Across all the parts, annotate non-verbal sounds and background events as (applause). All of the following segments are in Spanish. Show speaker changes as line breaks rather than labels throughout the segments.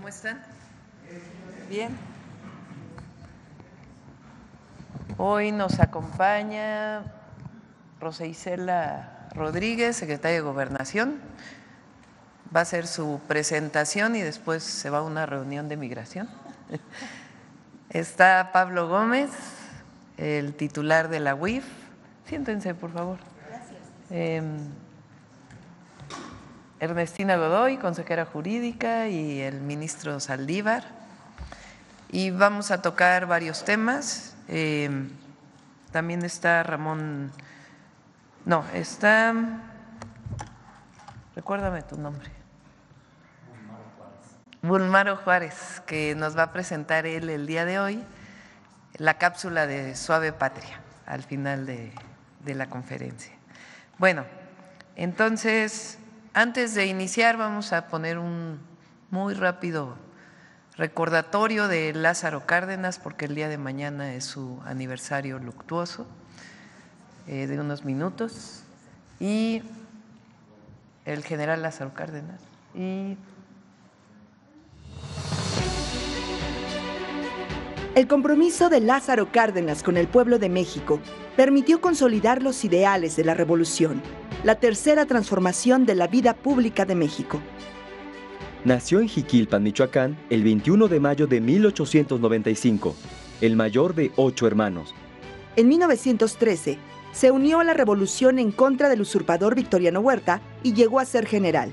¿Cómo están? Bien. Hoy nos acompaña Rosa Isela Rodríguez, secretaria de Gobernación. Va a hacer su presentación y después se va a una reunión de migración. (laughs) Está Pablo Gómez, el titular de la UIF. Siéntense, por favor. Gracias. Ernestina Godoy, consejera jurídica, y el ministro Saldívar. Y vamos a tocar varios temas. Em, también está Ramón, no, está, recuérdame tu nombre. Bulmaro Juárez, que nos va a presentar él el día de hoy la cápsula de Suave Patria al final de, de la conferencia. Bueno, entonces antes de iniciar vamos a poner un muy rápido recordatorio de Lázaro Cárdenas porque el día de mañana es su aniversario luctuoso eh, de unos minutos. Y el general Lázaro Cárdenas.
El compromiso de Lázaro Cárdenas con el pueblo de México permitió consolidar los ideales de la revolución la tercera transformación de la vida pública de México.
Nació en Jiquilpan, Michoacán, el 21 de mayo de 1895, el mayor de ocho hermanos.
En 1913, se unió a la revolución en contra del usurpador Victoriano Huerta y llegó a ser general.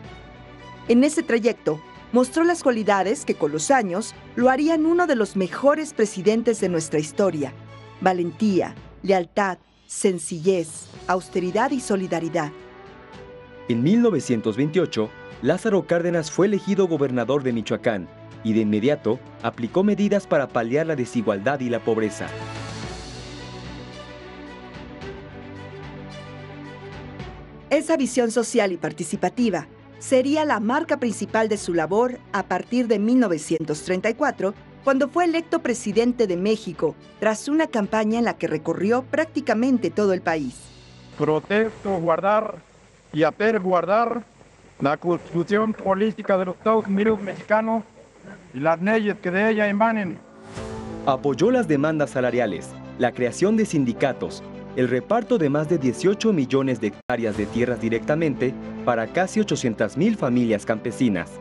En ese trayecto, mostró las cualidades que con los años lo harían uno de los mejores presidentes de nuestra historia. Valentía, lealtad, sencillez, austeridad y solidaridad.
En 1928, Lázaro Cárdenas fue elegido gobernador de Michoacán y de inmediato aplicó medidas para paliar la desigualdad y la pobreza.
Esa visión social y participativa sería la marca principal de su labor a partir de 1934 cuando fue electo presidente de México, tras una campaña en la que recorrió prácticamente todo el país.
Protesto guardar y hacer guardar la constitución política de los Estados Unidos mexicanos y las leyes que de ella emanen.
Apoyó las demandas salariales, la creación de sindicatos, el reparto de más de 18 millones de hectáreas de tierras directamente para casi 800 mil familias campesinas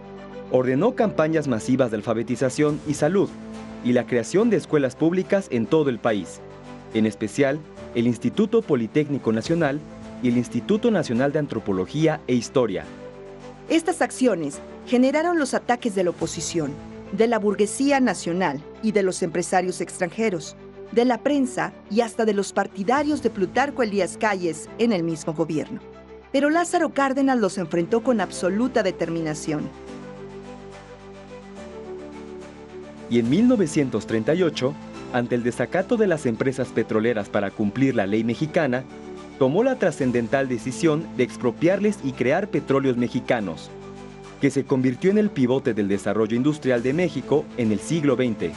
ordenó campañas masivas de alfabetización y salud y la creación de escuelas públicas en todo el país, en especial el Instituto Politécnico Nacional y el Instituto Nacional de Antropología e Historia.
Estas acciones generaron los ataques de la oposición, de la burguesía nacional y de los empresarios extranjeros, de la prensa y hasta de los partidarios de Plutarco Elías Calles en el mismo gobierno. Pero Lázaro Cárdenas los enfrentó con absoluta determinación
y en 1938, ante el desacato de las empresas petroleras para cumplir la ley mexicana, tomó la trascendental decisión de expropiarles y crear petróleos mexicanos, que se convirtió en el pivote del desarrollo industrial de México en el siglo XX.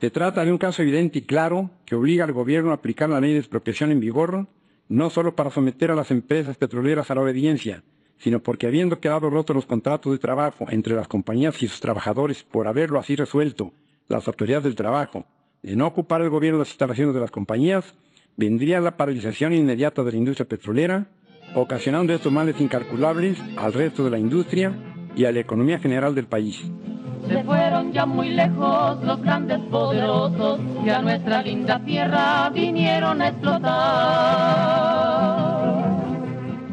Se trata de un caso evidente y claro que obliga al gobierno a aplicar la ley de expropiación en vigor, no solo para someter a las empresas petroleras a la obediencia, sino porque habiendo quedado rotos los contratos de trabajo entre las compañías y sus trabajadores por haberlo así resuelto las autoridades del trabajo de no ocupar el gobierno las instalaciones de las compañías, vendría la paralización inmediata de la industria petrolera, ocasionando estos males incalculables al resto de la industria y a la economía general del país.
Se fueron ya muy lejos los grandes poderosos que a nuestra linda tierra vinieron a explotar.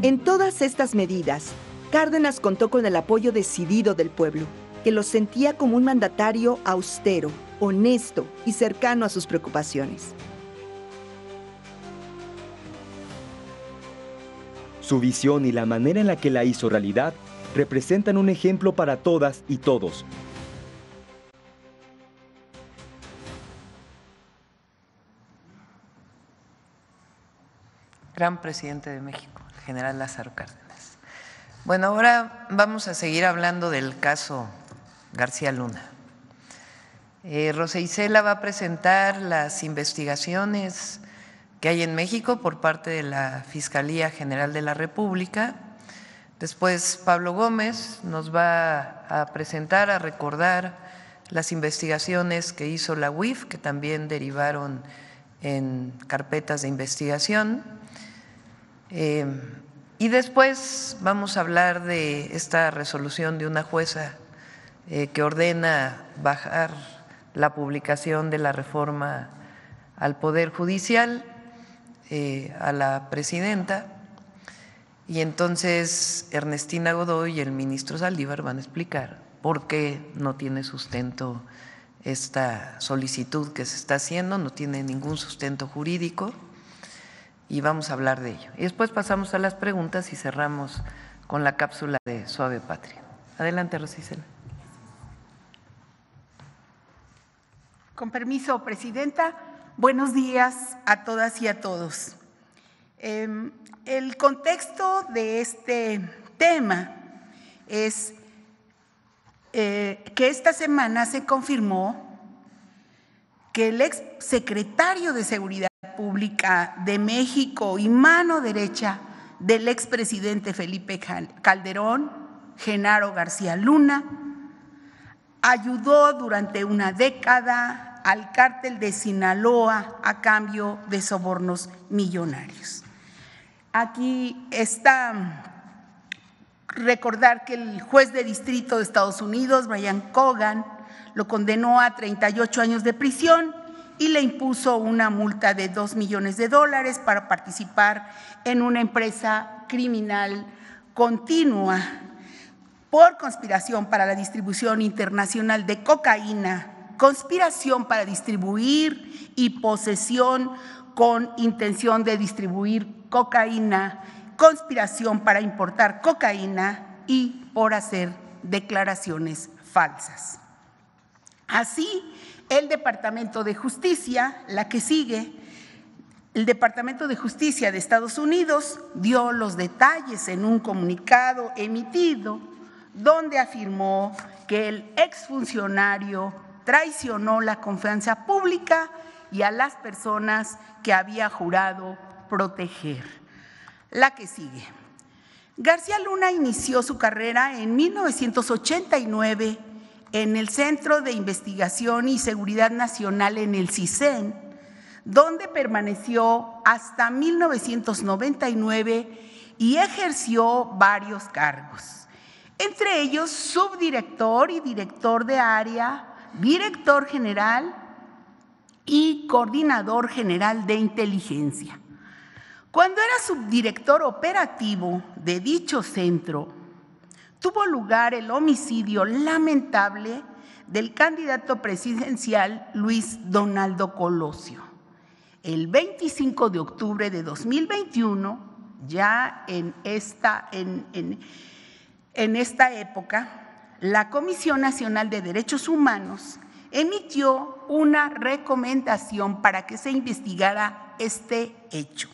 En todas estas medidas, Cárdenas contó con el apoyo decidido del pueblo, que lo sentía como un mandatario austero, honesto y cercano a sus preocupaciones.
Su visión y la manera en la que la hizo realidad representan un ejemplo para todas y todos.
Gran presidente de México general Lázaro Cárdenas. Bueno, ahora vamos a seguir hablando del caso García Luna. Eh, Isela va a presentar las investigaciones que hay en México por parte de la Fiscalía General de la República Después Pablo Gómez nos va a presentar, a recordar las investigaciones que hizo la UIF, que también derivaron en carpetas de investigación. Eh, y después vamos a hablar de esta resolución de una jueza eh, que ordena bajar la publicación de la reforma al Poder Judicial eh, a la presidenta. Y entonces Ernestina Godoy y el ministro Saldívar van a explicar por qué no tiene sustento esta solicitud que se está haciendo, no tiene ningún sustento jurídico y vamos a hablar de ello. Y después pasamos a las preguntas y cerramos con la cápsula de Suave Patria. Adelante, Rosicela.
Con permiso, Presidenta, buenos días a todas y a todos. Em, el contexto de este tema es eh, que esta semana se confirmó que el ex secretario de Seguridad Pública de México y mano derecha del expresidente Felipe Calderón, Genaro García Luna, ayudó durante una década al cártel de Sinaloa a cambio de sobornos millonarios. Aquí está recordar que el juez de distrito de Estados Unidos, Brian Cogan, lo condenó a 38 años de prisión y le impuso una multa de 2 millones de dólares para participar en una empresa criminal continua por conspiración para la distribución internacional de cocaína conspiración para distribuir y posesión con intención de distribuir cocaína, conspiración para importar cocaína y por hacer declaraciones falsas. Así, el Departamento de Justicia, la que sigue, el Departamento de Justicia de Estados Unidos dio los detalles en un comunicado emitido donde afirmó que el exfuncionario traicionó la confianza pública y a las personas que había jurado proteger. La que sigue. García Luna inició su carrera en 1989 en el Centro de Investigación y Seguridad Nacional en el CISEN, donde permaneció hasta 1999 y ejerció varios cargos, entre ellos subdirector y director de área director general y coordinador general de inteligencia. Cuando era subdirector operativo de dicho centro, tuvo lugar el homicidio lamentable del candidato presidencial Luis Donaldo Colosio. El 25 de octubre de 2021, ya en esta, en, en esta época, la Comisión Nacional de Derechos Humanos emitió una recomendación para que se investigara este hecho.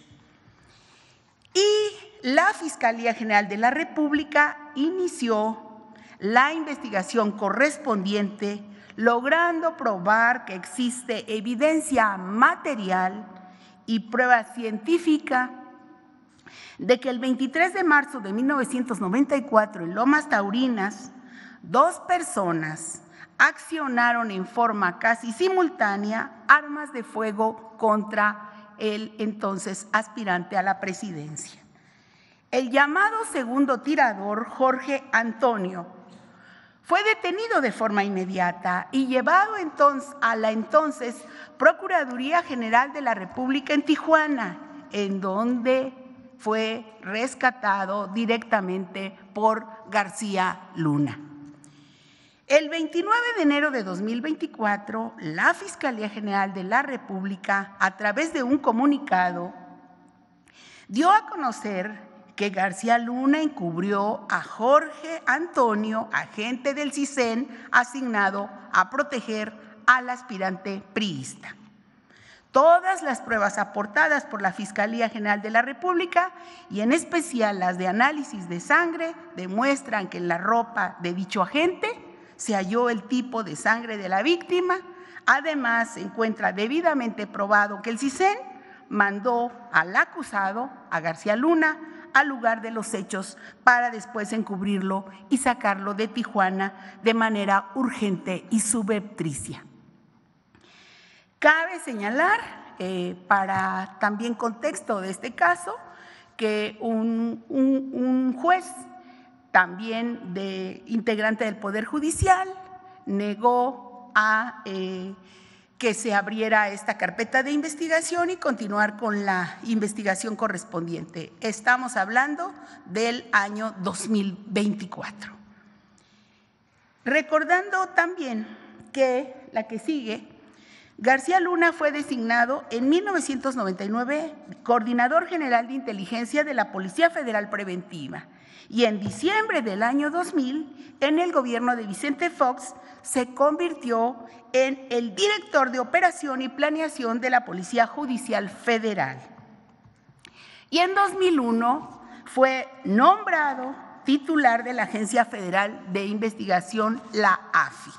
Y la Fiscalía General de la República inició la investigación correspondiente, logrando probar que existe evidencia material y prueba científica de que el 23 de marzo de 1994 en Lomas Taurinas, dos personas accionaron en forma casi simultánea armas de fuego contra el entonces aspirante a la presidencia. El llamado segundo tirador, Jorge Antonio, fue detenido de forma inmediata y llevado entonces a la entonces Procuraduría General de la República en Tijuana, en donde fue rescatado directamente por García Luna. El 29 de enero de 2024, la Fiscalía General de la República, a través de un comunicado, dio a conocer que García Luna encubrió a Jorge Antonio, agente del CISEN, asignado a proteger al aspirante priista. Todas las pruebas aportadas por la Fiscalía General de la República y en especial las de análisis de sangre demuestran que en la ropa de dicho agente se halló el tipo de sangre de la víctima. Además, se encuentra debidamente probado que el CISEN mandó al acusado, a García Luna, al lugar de los hechos para después encubrirlo y sacarlo de Tijuana de manera urgente y subrepticia. Cabe señalar, eh, para también contexto de este caso, que un juez, también de integrante del Poder Judicial, negó a eh, que se abriera esta carpeta de investigación y continuar con la investigación correspondiente. Estamos hablando del año 2024. Recordando también que la que sigue, García Luna fue designado en 1999 coordinador general de inteligencia de la Policía Federal Preventiva y en diciembre del año 2000, en el gobierno de Vicente Fox, se convirtió en el director de operación y planeación de la Policía Judicial Federal. Y en 2001 fue nombrado titular de la Agencia Federal de Investigación, la AFI.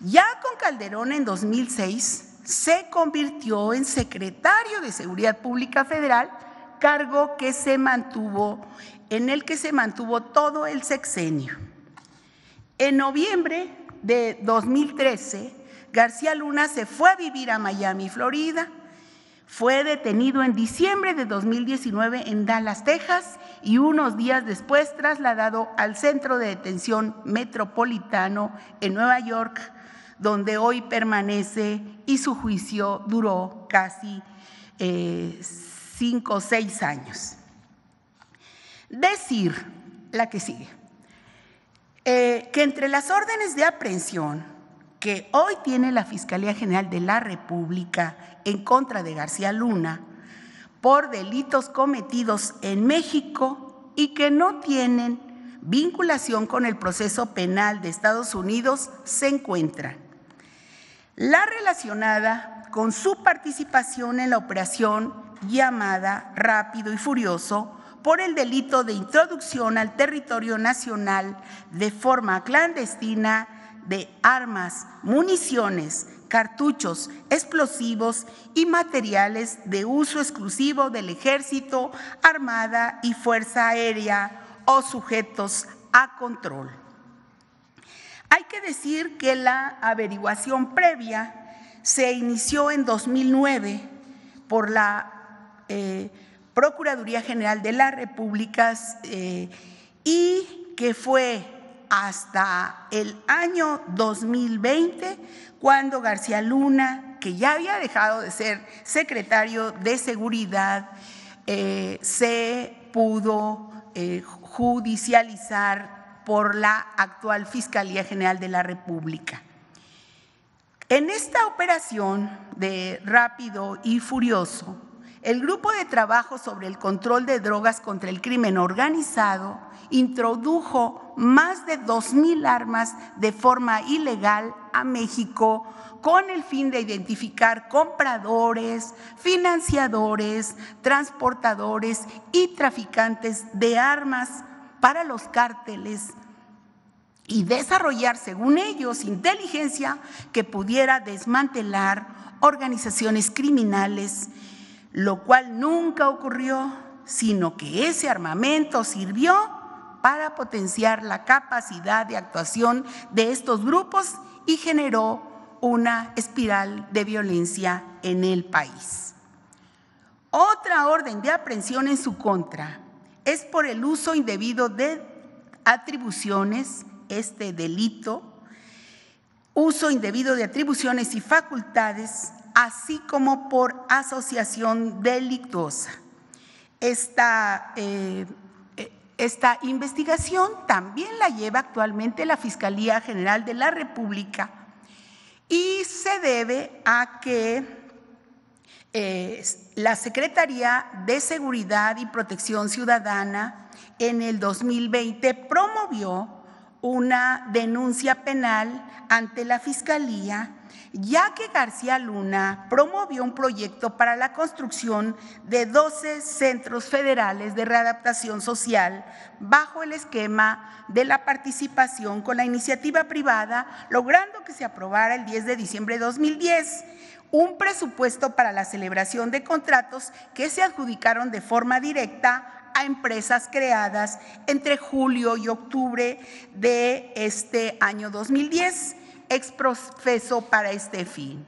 Ya con Calderón en 2006 se convirtió en secretario de Seguridad Pública Federal, cargo que se mantuvo en el que se mantuvo todo el sexenio. En noviembre de 2013, García Luna se fue a vivir a Miami, Florida. Fue detenido en diciembre de 2019 en Dallas, Texas, y unos días después trasladado al Centro de Detención Metropolitano en Nueva York, donde hoy permanece y su juicio duró casi eh, cinco o seis años. Decir, la que sigue, eh, que entre las órdenes de aprehensión que hoy tiene la Fiscalía General de la República en contra de García Luna por delitos cometidos en México y que no tienen vinculación con el proceso penal de Estados Unidos se encuentran. La relacionada con su participación en la operación llamada Rápido y Furioso por el delito de introducción al territorio nacional de forma clandestina de armas, municiones, cartuchos, explosivos y materiales de uso exclusivo del ejército, armada y fuerza aérea o sujetos a control. Hay que decir que la averiguación previa se inició en 2009 por la eh, Procuraduría General de la República eh, y que fue hasta el año 2020 cuando García Luna, que ya había dejado de ser secretario de Seguridad, eh, se pudo eh, judicializar por la actual Fiscalía General de la República. En esta operación de rápido y furioso, el Grupo de Trabajo sobre el Control de Drogas contra el Crimen Organizado introdujo más de 2.000 armas de forma ilegal a México con el fin de identificar compradores, financiadores, transportadores y traficantes de armas para los cárteles y desarrollar, según ellos, inteligencia que pudiera desmantelar organizaciones criminales lo cual nunca ocurrió, sino que ese armamento sirvió para potenciar la capacidad de actuación de estos grupos y generó una espiral de violencia en el país. Otra orden de aprehensión en su contra es por el uso indebido de atribuciones, este delito, uso indebido de atribuciones y facultades así como por asociación delictuosa. Esta, eh, esta investigación también la lleva actualmente la Fiscalía General de la República y se debe a que eh, la Secretaría de Seguridad y Protección Ciudadana en el 2020 promovió una denuncia penal ante la Fiscalía ya que García Luna promovió un proyecto para la construcción de 12 centros federales de readaptación social bajo el esquema de la participación con la iniciativa privada, logrando que se aprobara el 10 de diciembre de 2010 un presupuesto para la celebración de contratos que se adjudicaron de forma directa a empresas creadas entre julio y octubre de este año 2010, exprofeso para este fin.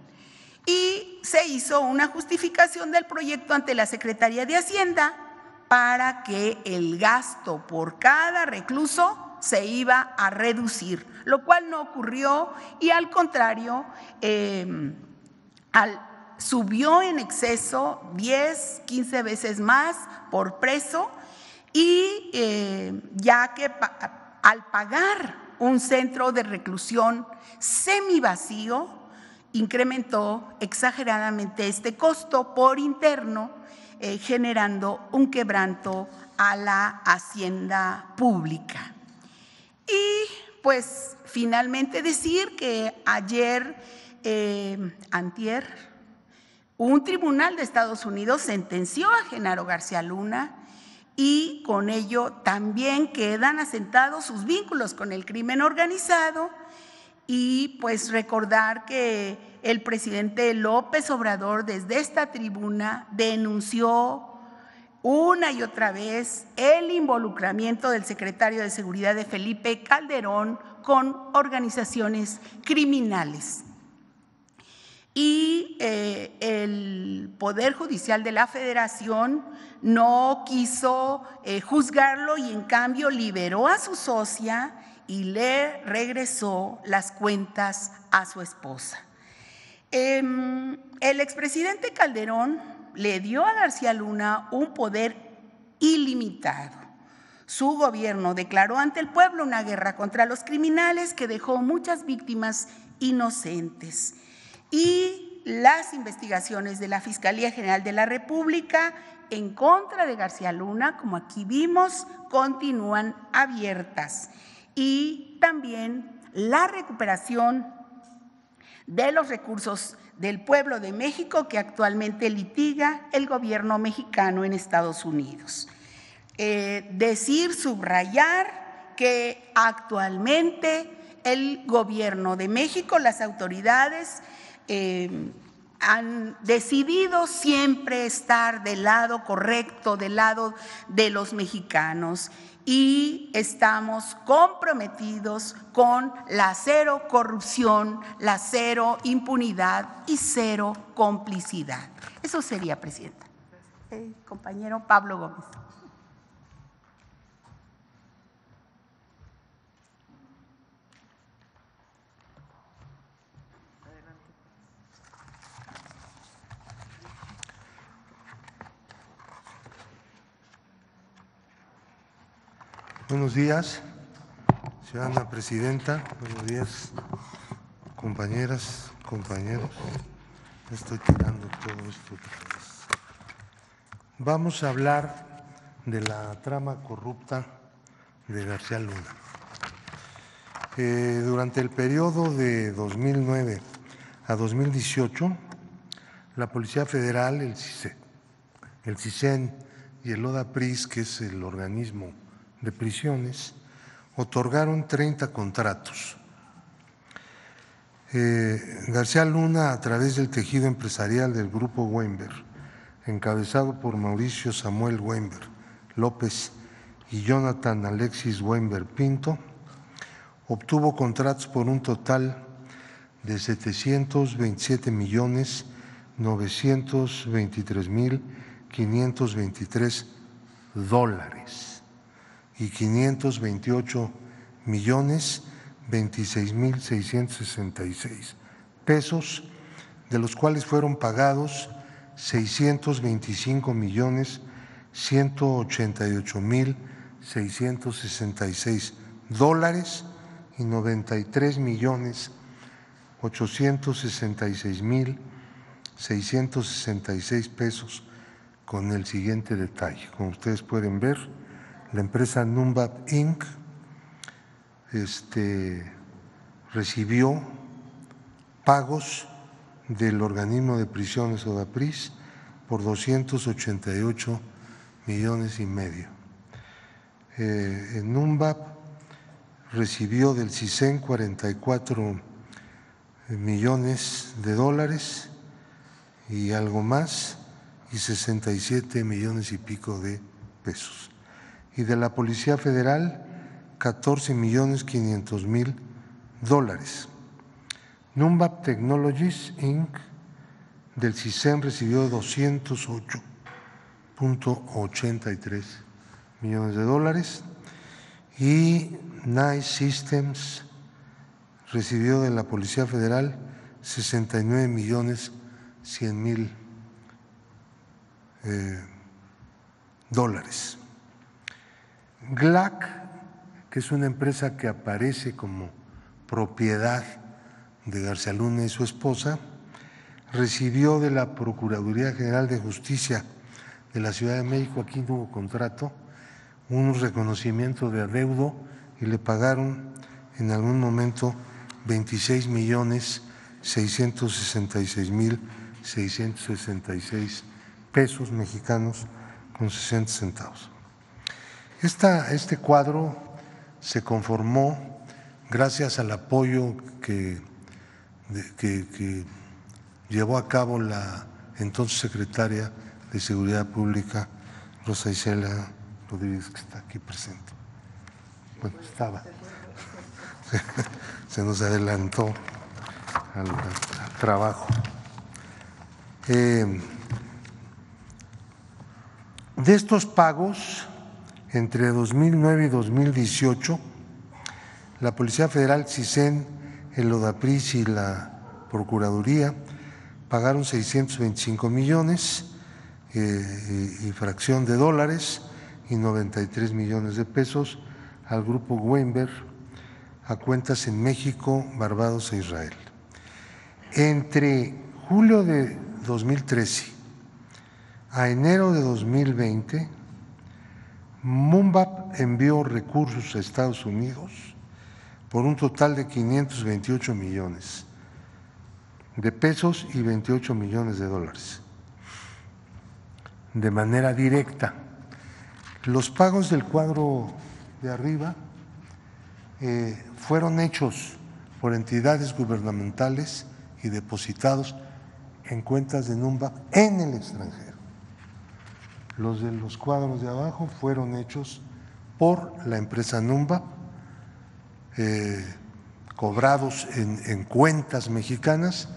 Y se hizo una justificación del proyecto ante la Secretaría de Hacienda para que el gasto por cada recluso se iba a reducir, lo cual no ocurrió y al contrario, em, subió en exceso 10, 15 veces más por preso y eh, ya que al pagar un centro de reclusión semivacío, incrementó exageradamente este costo por interno, eh, generando un quebranto a la hacienda pública. Y pues finalmente decir que ayer, eh, antier, un tribunal de Estados Unidos sentenció a Genaro García Luna y con ello también quedan asentados sus vínculos con el crimen organizado y pues recordar que el presidente López Obrador desde esta tribuna denunció una y otra vez el involucramiento del secretario de Seguridad de Felipe Calderón con organizaciones criminales. Y eh, el Poder Judicial de la Federación no quiso eh, juzgarlo y en cambio liberó a su socia y le regresó las cuentas a su esposa. Em, el expresidente Calderón le dio a García Luna un poder ilimitado. Su gobierno declaró ante el pueblo una guerra contra los criminales que dejó muchas víctimas inocentes. Y las investigaciones de la Fiscalía General de la República en contra de García Luna, como aquí vimos, continúan abiertas. Y también la recuperación de los recursos del pueblo de México que actualmente litiga el gobierno mexicano en Estados Unidos. Eh, decir, subrayar que actualmente el gobierno de México, las autoridades, eh, han decidido siempre estar del lado correcto, del lado de los mexicanos y estamos comprometidos con la cero corrupción, la cero impunidad y cero complicidad. Eso sería, Presidenta. Eh, compañero Pablo Gómez.
Buenos días, ciudadana presidenta. Buenos días, compañeras, compañeros. Estoy tirando todo esto. Vamos a hablar de la trama corrupta de García Luna. Eh, durante el periodo de 2009 a 2018, la Policía Federal, el CISEN, el CISEN y el ODAPRIS, que es el organismo de prisiones otorgaron 30 contratos. Eh, García Luna, a través del tejido empresarial del grupo Weinberg, encabezado por Mauricio Samuel Weinberg López y Jonathan Alexis Weinberg Pinto, obtuvo contratos por un total de 727 millones 923 mil 523 dólares y 528 millones 26 mil 666 pesos, de los cuales fueron pagados 625 millones 188 mil 666 dólares y 93 millones 866 mil 666 pesos con el siguiente detalle. Como ustedes pueden ver, la empresa Numbap Inc. Este, recibió pagos del organismo de prisiones Odapris por 288 millones y medio. Eh, Numbap recibió del CISEN 44 millones de dólares y algo más y 67 millones y pico de pesos. Y de la Policía Federal 14 millones 500 mil dólares. Numbap Technologies Inc. del CISEN recibió 208.83 millones de dólares y Nice Systems recibió de la Policía Federal 69 millones 100 mil eh, dólares. GLAC, que es una empresa que aparece como propiedad de García Luna y su esposa, recibió de la Procuraduría General de Justicia de la Ciudad de México, aquí no hubo contrato, un reconocimiento de adeudo y le pagaron en algún momento 26 millones 666 mil 666 pesos mexicanos con 60 centavos. Este cuadro se conformó gracias al apoyo que, llevó a cabo la entonces secretaria de Seguridad Pública, Rosa Isela Rodríguez, que está aquí presente. Bueno, estaba. (laughs) Se nos adelantó al, al trabajo. Eh, de estos pagos, entre 2009 y 2018, la Policía Federal, CISEN, el ODAPRIS y la Procuraduría pagaron 625 millones eh, y, fracción de dólares y 93 millones de pesos al grupo Weinberg a cuentas en México, Barbados e Israel. Entre julio de 2013 a enero de 2020, Mumbap envió recursos a Estados Unidos por un total de 528 millones de pesos y 28 millones de dólares de manera directa. Los pagos del cuadro de arriba eh, fueron hechos por entidades gubernamentales y depositados en cuentas de NUMBA en el extranjero. Los de los cuadros de abajo fueron hechos por la empresa NUMBA, eh, cobrados en, en cuentas mexicanas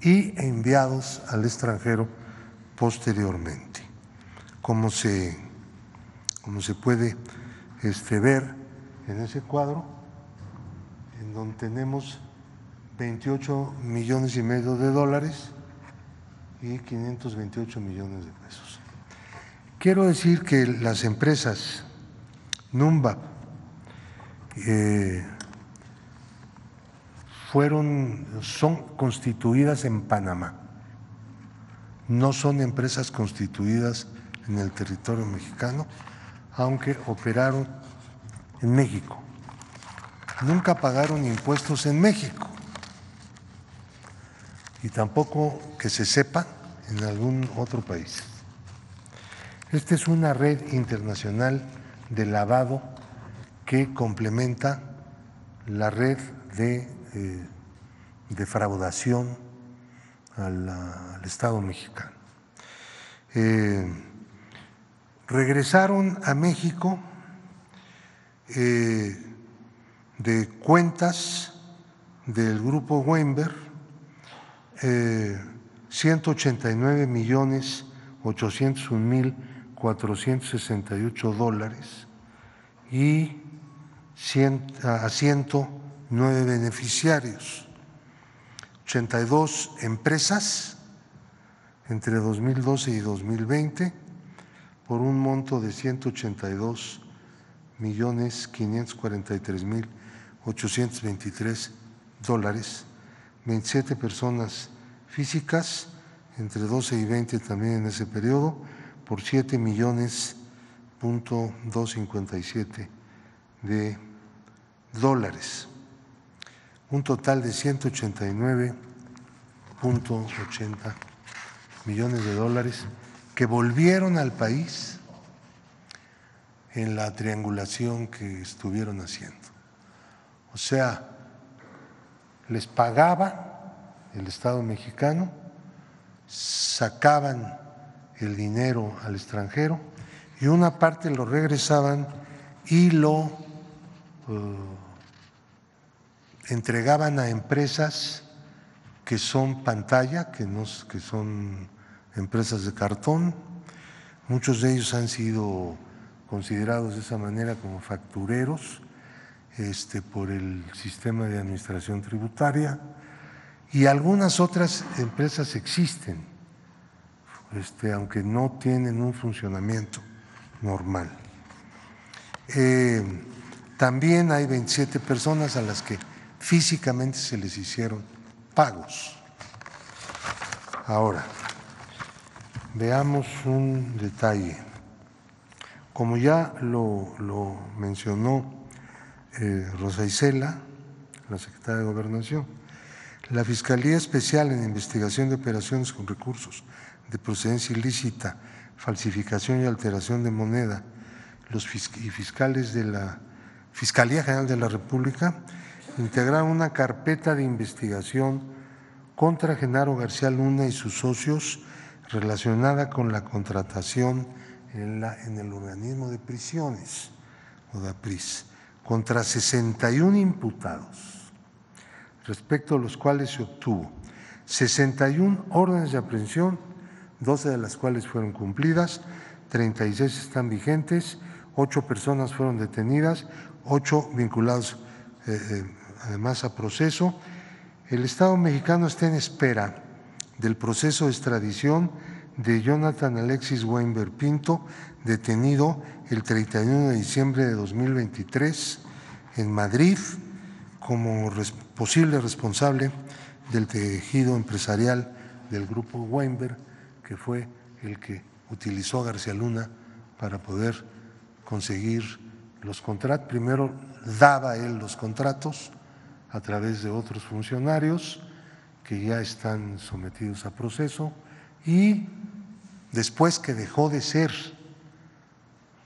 y enviados al extranjero posteriormente. Como se, como se puede este, ver en ese cuadro, en donde tenemos 28 millones y medio de dólares y 528 millones de pesos. Quiero decir que las empresas NUMBA eh, fueron, son constituidas en Panamá, no son empresas constituidas en el territorio mexicano, aunque operaron en México. Nunca pagaron impuestos en México y tampoco que se sepa en algún otro país. Esta es una red internacional de lavado que complementa la red de eh, defraudación al, Estado mexicano. Eh, regresaron a México eh, de cuentas del grupo Weinberg eh, 189 millones 801 mil 468 dólares y 100, a 109 beneficiarios, 82 empresas entre 2012 y 2020 por un monto de 182 millones 543 mil 823 dólares, 27 personas físicas entre 12 y 20 también en ese periodo por 7 millones punto 257 de dólares, un total de 189.80 millones de dólares que volvieron al país en la triangulación que estuvieron haciendo. O sea, les pagaba el Estado mexicano, sacaban el dinero al extranjero y una parte lo regresaban y lo eh, entregaban a empresas que son pantalla, que, que son empresas de cartón. Muchos de ellos han sido considerados de esa manera como factureros este, por el sistema de administración tributaria y algunas otras empresas existen, este, aunque no tienen un funcionamiento normal. Eh, también hay 27 personas a las que físicamente se les hicieron pagos. Ahora, veamos un detalle. Como ya lo, mencionó eh, Rosa Isela, la secretaria de Gobernación, la Fiscalía Especial en Investigación de Operaciones con Recursos de Procedencia Ilícita, Falsificación y Alteración de Moneda, los fiscales de la Fiscalía General de la República integraron una carpeta de investigación contra Genaro García Luna y sus socios relacionada con la contratación en, la, en el organismo de prisiones, ODAPRIS, contra 61 imputados, respecto a los cuales se obtuvo 61 órdenes de aprehensión, 12 de las cuales fueron cumplidas, 36 están vigentes, 8 personas fueron detenidas, 8 vinculados eh, eh, además a proceso. El Estado mexicano está en espera del proceso de extradición de Jonathan Alexis Weinberg Pinto, detenido el 31 de diciembre de 2023 en Madrid como posible responsable del tejido empresarial del grupo Weinberg, que fue el que utilizó García Luna para poder conseguir los contratos. Primero daba él los contratos a través de otros funcionarios que ya están sometidos a proceso y después que dejó de ser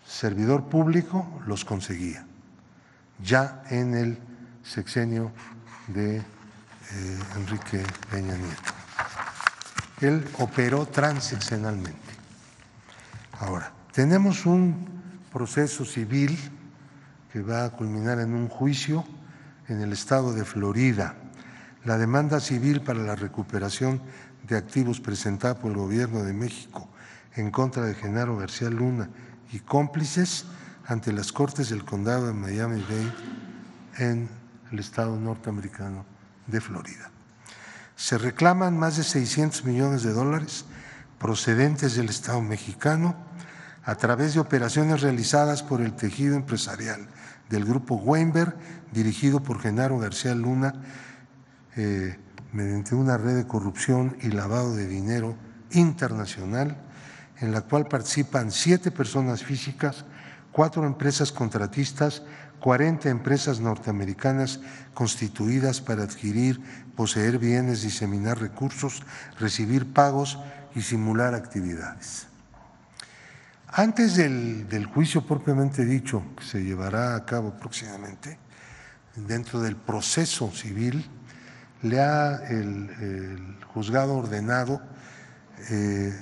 servidor público, los conseguía, ya en el sexenio de eh, Enrique Peña Nieto. Él operó transeccionalmente. Ahora, tenemos un proceso civil que va a culminar en un juicio en el estado de Florida. La demanda civil para la recuperación de activos presentada por el gobierno de México en contra de Genaro García Luna y cómplices ante las Cortes del Condado de Miami-Dade en el estado norteamericano de Florida. Se reclaman más de 600 millones de dólares procedentes del Estado mexicano a través de operaciones realizadas por el tejido empresarial del grupo Weinberg, dirigido por Genaro García Luna, eh, mediante una red de corrupción y lavado de dinero internacional, en la cual participan siete personas físicas, cuatro empresas contratistas, 40 empresas norteamericanas constituidas para adquirir, poseer bienes, diseminar recursos, recibir pagos y simular actividades. Antes del, juicio propiamente dicho, que se llevará a cabo próximamente, dentro del proceso civil, le ha el, juzgado ordenado eh,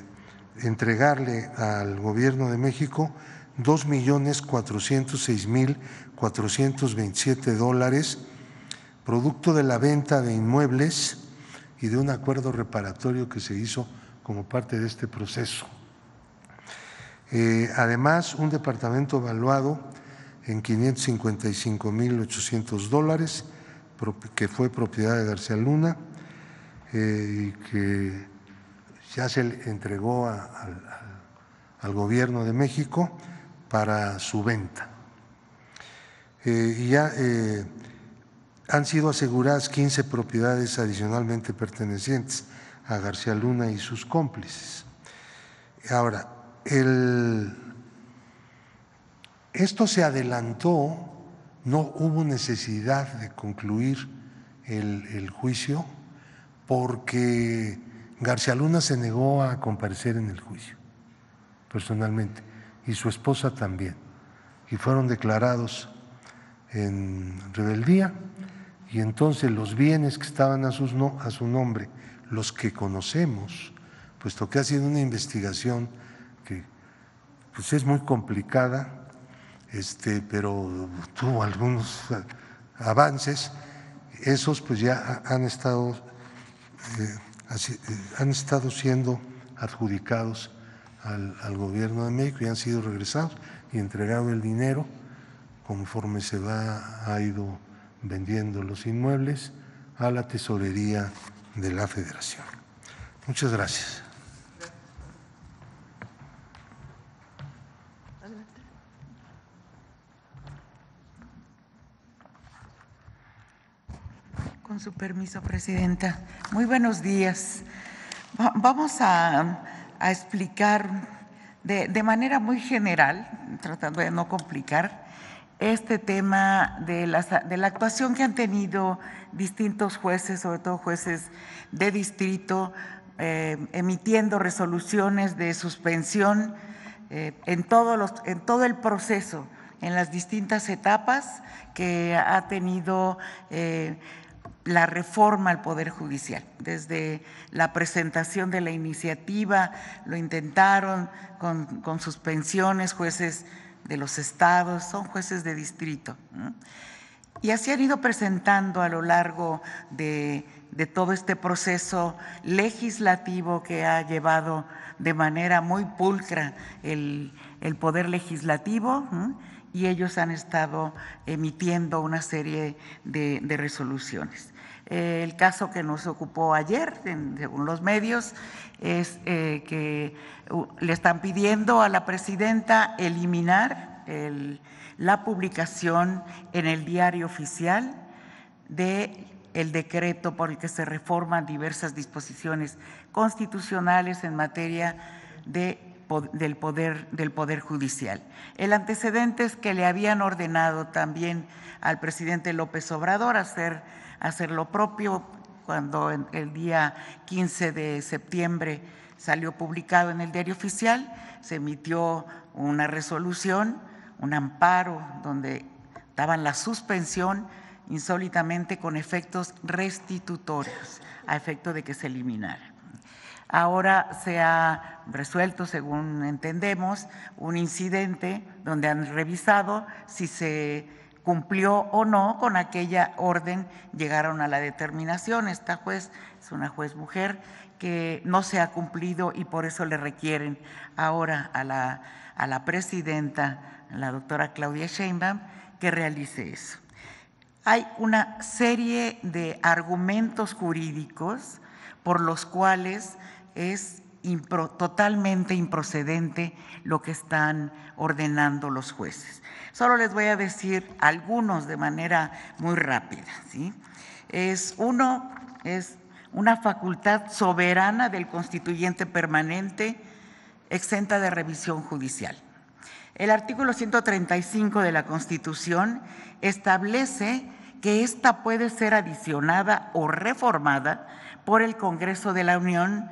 entregarle al gobierno de México dos millones cuatrocientos seis mil cuatrocientos veintisiete dólares, producto de la venta de inmuebles y de un acuerdo reparatorio que se hizo como parte de este proceso. Eh, además, un departamento evaluado en 555 mil 800 dólares, que fue propiedad de García Luna eh, y que ya se le entregó al gobierno de México para su venta. Eh, ya han sido aseguradas 15 propiedades adicionalmente pertenecientes a García Luna y sus cómplices. Ahora, esto se adelantó, no hubo necesidad de concluir el, juicio porque García Luna se negó a comparecer en el juicio, personalmente, y su esposa también, y fueron declarados en rebeldía, y entonces los bienes que estaban a, a su nombre, los que conocemos, puesto que ha sido una investigación pues es muy complicada, este, pero tuvo algunos avances. Esos pues ya han estado, eh, eh, han estado siendo adjudicados al, al, gobierno de México y han sido regresados y entregado el dinero conforme se va, ha ido vendiendo los inmuebles a la tesorería de la federación. Muchas gracias.
Con su permiso, Presidenta. Muy buenos días. Vamos a, explicar de, de, manera muy general, tratando de no complicar, este tema de la, de la actuación que han tenido distintos jueces, sobre todo jueces de distrito, eh, emitiendo resoluciones de suspensión eh, en, todos los, en todo el proceso, en las distintas etapas que ha tenido eh, la reforma al Poder Judicial. Desde la presentación de la iniciativa lo intentaron con, con suspensiones, jueces de los estados, son jueces de distrito. Y así han ido presentando a lo largo de, de, todo este proceso legislativo que ha llevado de manera muy pulcra el, el Poder Legislativo. Y ellos han estado emitiendo una serie de, de resoluciones. El caso que nos ocupó ayer, según los medios, es eh, que le están pidiendo a la presidenta eliminar el, la publicación en el diario oficial de el decreto por el que se reforman diversas disposiciones constitucionales en materia de, del, poder, del Poder Judicial. El antecedente es que le habían ordenado también al presidente López Obrador hacer hacer lo propio cuando el día 15 de septiembre salió publicado en el diario oficial, se emitió una resolución, un amparo donde daban la suspensión insólitamente con efectos restitutorios, a efecto de que se eliminara. Ahora se ha resuelto, según entendemos, un incidente donde han revisado si se cumplió o no con aquella orden, llegaron a la determinación. Esta juez es una juez mujer que no se ha cumplido y por eso le requieren ahora a la, a la presidenta, la doctora Claudia Sheinbaum, que realice eso. Hay una serie de argumentos jurídicos por los cuales es totalmente improcedente lo que están ordenando los jueces. Solo les voy a decir algunos de manera muy rápida. ¿sí? Es, uno es una facultad soberana del constituyente permanente exenta de revisión judicial. El artículo 135 de la Constitución establece que ésta puede ser adicionada o reformada por el Congreso de la Unión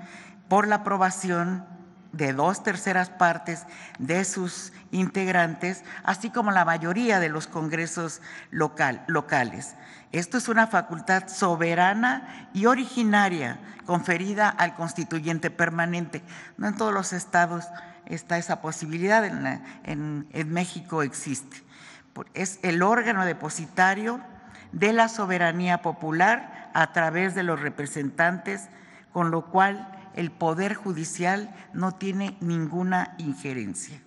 por la aprobación de dos terceras partes de sus integrantes, así como la mayoría de los congresos local, locales. Esto es una facultad soberana y originaria conferida al constituyente permanente. No en todos los estados está esa posibilidad, en, en, en México existe. Es el órgano depositario de la soberanía popular a través de los representantes, con lo cual el Poder Judicial no tiene ninguna injerencia.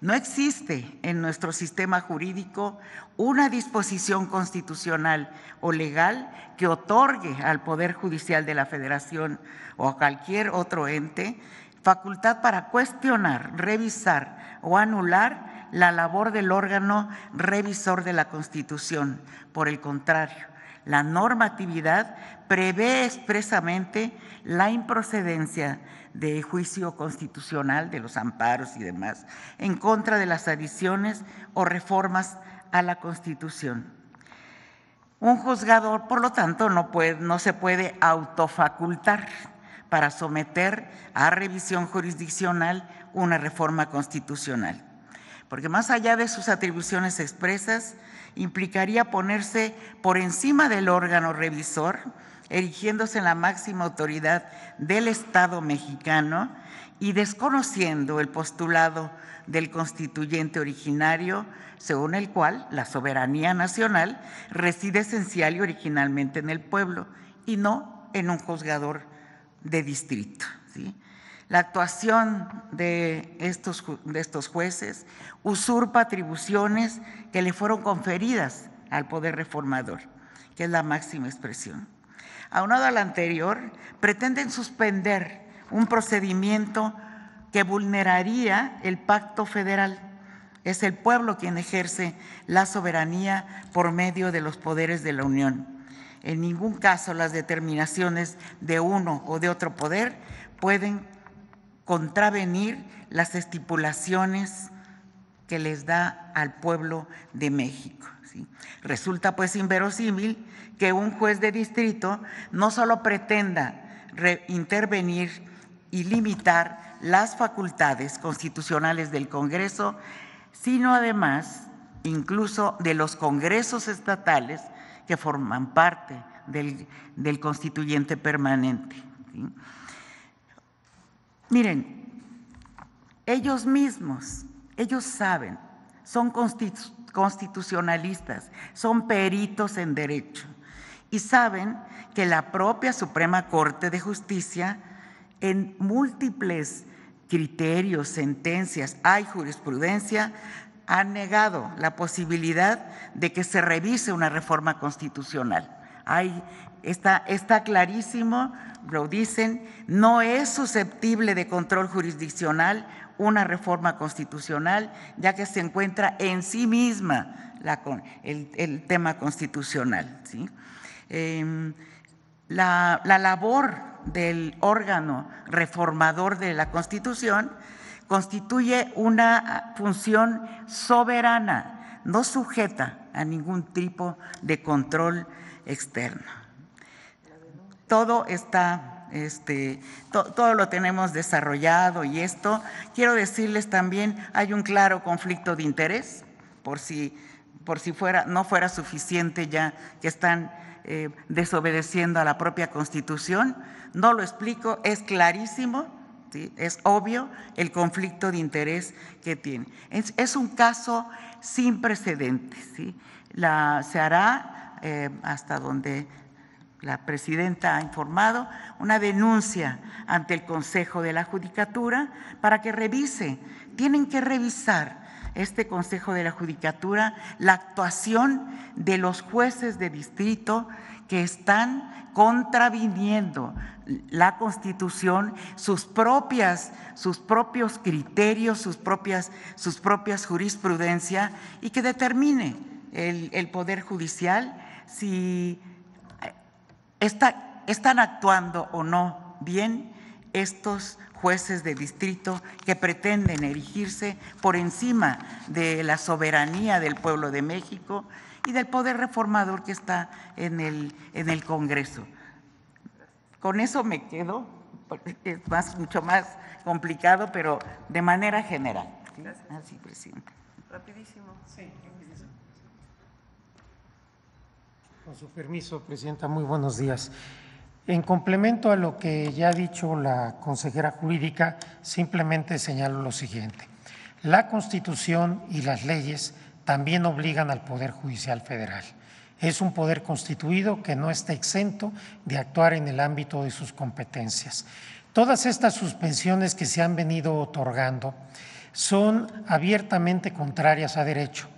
No existe en nuestro sistema jurídico una disposición constitucional o legal que otorgue al Poder Judicial de la Federación o a cualquier otro ente facultad para cuestionar, revisar o anular la labor del órgano revisor de la Constitución. Por el contrario, la normatividad prevé expresamente la improcedencia de juicio constitucional, de los amparos y demás, en contra de las adiciones o reformas a la Constitución. Un juzgador, por lo tanto, no, puede, no se puede autofacultar para someter a revisión jurisdiccional una reforma constitucional, porque más allá de sus atribuciones expresas, implicaría ponerse por encima del órgano revisor, erigiéndose en la máxima autoridad del Estado mexicano y desconociendo el postulado del constituyente originario, según el cual la soberanía nacional reside esencial y originalmente en el pueblo y no en un juzgador de distrito. La actuación de estos, de estos jueces usurpa atribuciones que le fueron conferidas al poder reformador, que es la máxima expresión. Aunado al anterior, pretenden suspender un procedimiento que vulneraría el pacto federal. Es el pueblo quien ejerce la soberanía por medio de los poderes de la Unión. En ningún caso las determinaciones de uno o de otro poder pueden contravenir las estipulaciones que les da al pueblo de México. Resulta pues inverosímil que un juez de distrito no solo pretenda intervenir y limitar las facultades constitucionales del Congreso, sino además incluso de los congresos estatales que forman parte del, constituyente permanente. Miren, ellos mismos, ellos saben, son constitucionalistas, son peritos en derecho y saben que la propia Suprema Corte de Justicia en múltiples criterios, sentencias, hay jurisprudencia, ha negado la posibilidad de que se revise una reforma constitucional. Hay, está, está clarísimo, lo dicen, no es susceptible de control jurisdiccional una reforma constitucional, ya que se encuentra en sí misma el, tema constitucional. Em, la, la labor del órgano reformador de la Constitución constituye una función soberana, no sujeta a ningún tipo de control externo. Todo está, este, todo lo tenemos desarrollado y esto, quiero decirles también, hay un claro conflicto de interés, por si, por si fuera, no fuera suficiente ya que están eh, desobedeciendo a la propia Constitución. No lo explico, es clarísimo, es obvio el conflicto de interés que tiene. Es, un caso sin precedentes. Se hará, eh, hasta donde la presidenta ha informado, una denuncia ante el Consejo de la Judicatura para que revise, tienen que revisar este Consejo de la Judicatura la actuación de los jueces de distrito que están contraviniendo la Constitución, sus propias, sus propios criterios, sus propias, sus propias jurisprudencia y que determine el, el Poder Judicial si está, están actuando o no bien estos jueces de distrito que pretenden erigirse por encima de la soberanía del pueblo de México y del poder reformador que está en el, en el Congreso. Con eso me quedo, es más, mucho más complicado, pero de manera general. Gracias. Así, presidente.
Rapidísimo. Sí.
Con su permiso, Presidenta, muy buenos días. En complemento a lo que ya ha dicho la consejera jurídica, simplemente señalo lo siguiente. La Constitución y las leyes también obligan al Poder Judicial Federal. Es un poder constituido que no está exento de actuar en el ámbito de sus competencias. Todas estas suspensiones que se han venido otorgando son abiertamente contrarias a derecho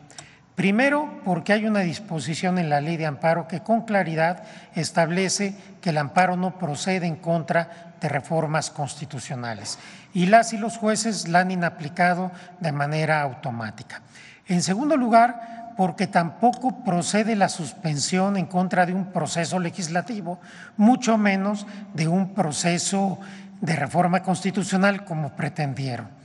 Primero, porque hay una disposición en la ley de amparo que con claridad establece que el amparo no procede en contra de reformas constitucionales y las y los jueces la han inaplicado de manera automática. En segundo lugar, porque tampoco procede la suspensión en contra de un proceso legislativo, mucho menos de un proceso de reforma constitucional como pretendieron.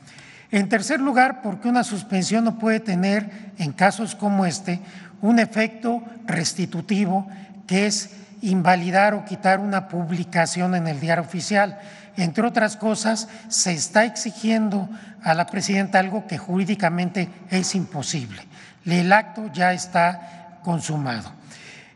En tercer lugar, porque una suspensión no puede tener, en casos como este, un efecto restitutivo que es invalidar o quitar una publicación en el diario oficial. Entre otras cosas, se está exigiendo a la presidenta algo que jurídicamente es imposible. El acto ya está consumado.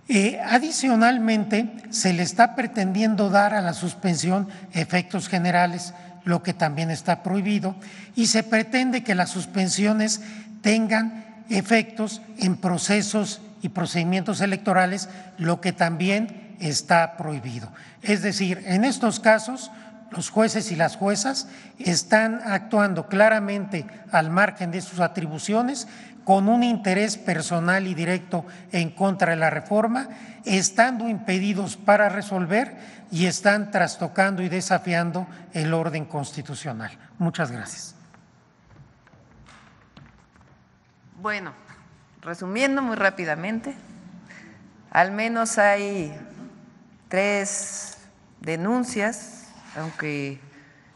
Eh, adicionalmente, se le está pretendiendo dar a la suspensión efectos generales lo que también está prohibido, y se pretende que las suspensiones tengan efectos en procesos y procedimientos electorales, lo que también está prohibido. Es decir, en estos casos, los jueces y las juezas están actuando claramente al margen de sus atribuciones, con un interés personal y directo en contra de la reforma, estando impedidos para resolver y están trastocando y desafiando el orden constitucional. Muchas gracias.
Bueno, resumiendo muy rápidamente, al menos hay tres denuncias, aunque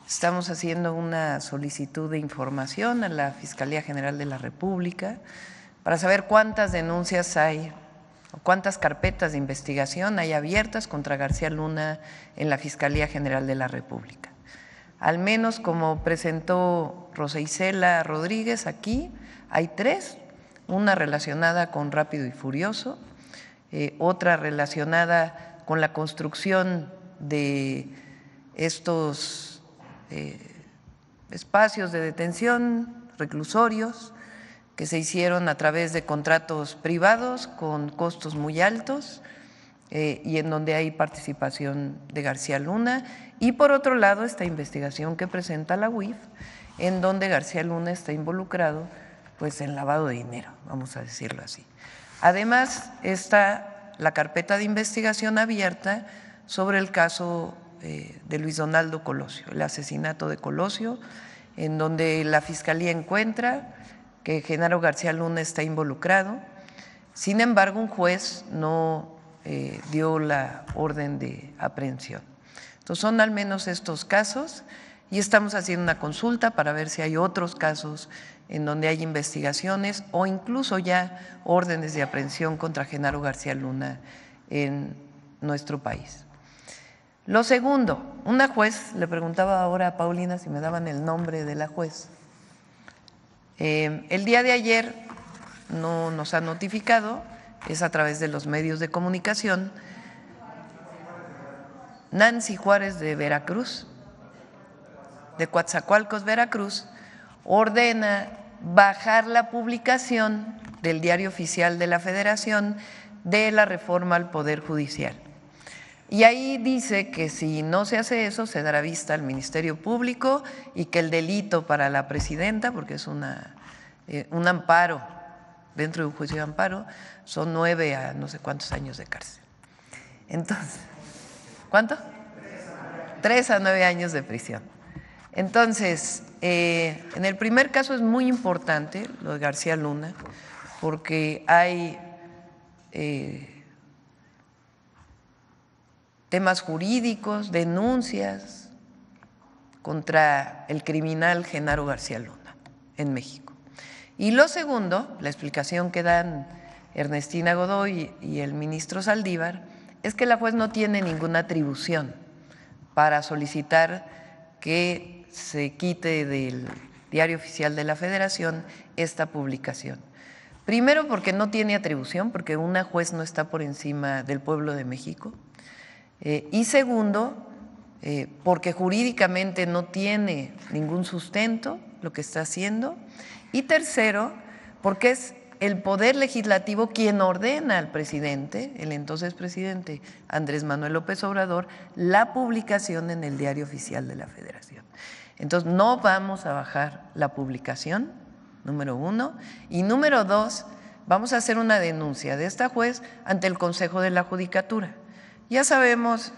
estamos haciendo una solicitud de información a la Fiscalía General de la República para saber cuántas denuncias hay cuántas carpetas de investigación hay abiertas contra García Luna en la Fiscalía General de la República. Al menos como presentó Rosa Isela Rodríguez aquí, hay tres, una relacionada con Rápido y Furioso, eh, otra relacionada con la construcción de estos eh, espacios de detención, reclusorios, que se hicieron a través de contratos privados con costos muy altos eh, y en donde hay participación de García Luna. Y por otro lado, esta investigación que presenta la UIF, en donde García Luna está involucrado pues en lavado de dinero, vamos a decirlo así. Además está la carpeta de investigación abierta sobre el caso eh, de Luis Donaldo Colosio, el asesinato de Colosio, en donde la Fiscalía encuentra que Genaro García Luna está involucrado. Sin embargo, un juez no eh, dio la orden de aprehensión. Entonces, son al menos estos casos y estamos haciendo una consulta para ver si hay otros casos en donde hay investigaciones o incluso ya órdenes de aprehensión contra Genaro García Luna en nuestro país. Lo segundo, una juez, le preguntaba ahora a Paulina si me daban el nombre de la juez. Eh, el día de ayer no nos ha notificado, es a través de los medios de comunicación, Nancy Juárez de Veracruz, de Coatzacoalcos, Veracruz, ordena bajar la publicación del diario oficial de la Federación de la reforma al Poder Judicial. Y ahí dice que si no se hace eso, se dará vista al Ministerio Público y que el delito para la presidenta, porque es una, eh, un amparo dentro de un juicio de amparo, son nueve a no sé cuántos años de cárcel. Entonces, ¿cuánto? Tres a nueve años de prisión. Entonces, eh, en el primer caso es muy importante lo de García Luna, porque hay eh, temas jurídicos, denuncias contra el criminal Genaro García Luna en México. Y lo segundo, la explicación que dan Ernestina Godoy y el ministro Saldívar, es que la juez no tiene ninguna atribución para solicitar que se quite del diario oficial de la Federación esta publicación. Primero porque no tiene atribución, porque una juez no está por encima del pueblo de México. Eh, y segundo, eh, porque jurídicamente no tiene ningún sustento lo que está haciendo. Y tercero, porque es el poder legislativo quien ordena al presidente, el entonces presidente Andrés Manuel López Obrador, la publicación en el diario oficial de la Federación. Entonces, no vamos a bajar la publicación, número uno. Y número dos, vamos a hacer una denuncia de esta juez ante el Consejo de la Judicatura. Ya sabemos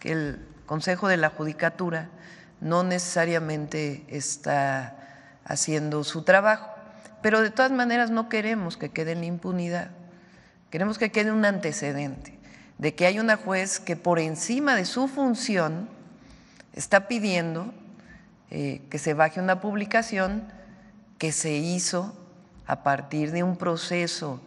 que el Consejo de la Judicatura no necesariamente está haciendo su trabajo, pero de todas maneras no queremos que quede en la impunidad. Queremos que quede un antecedente de que hay una juez que por encima de su función está pidiendo eh, que se baje una publicación que se hizo a partir de un proceso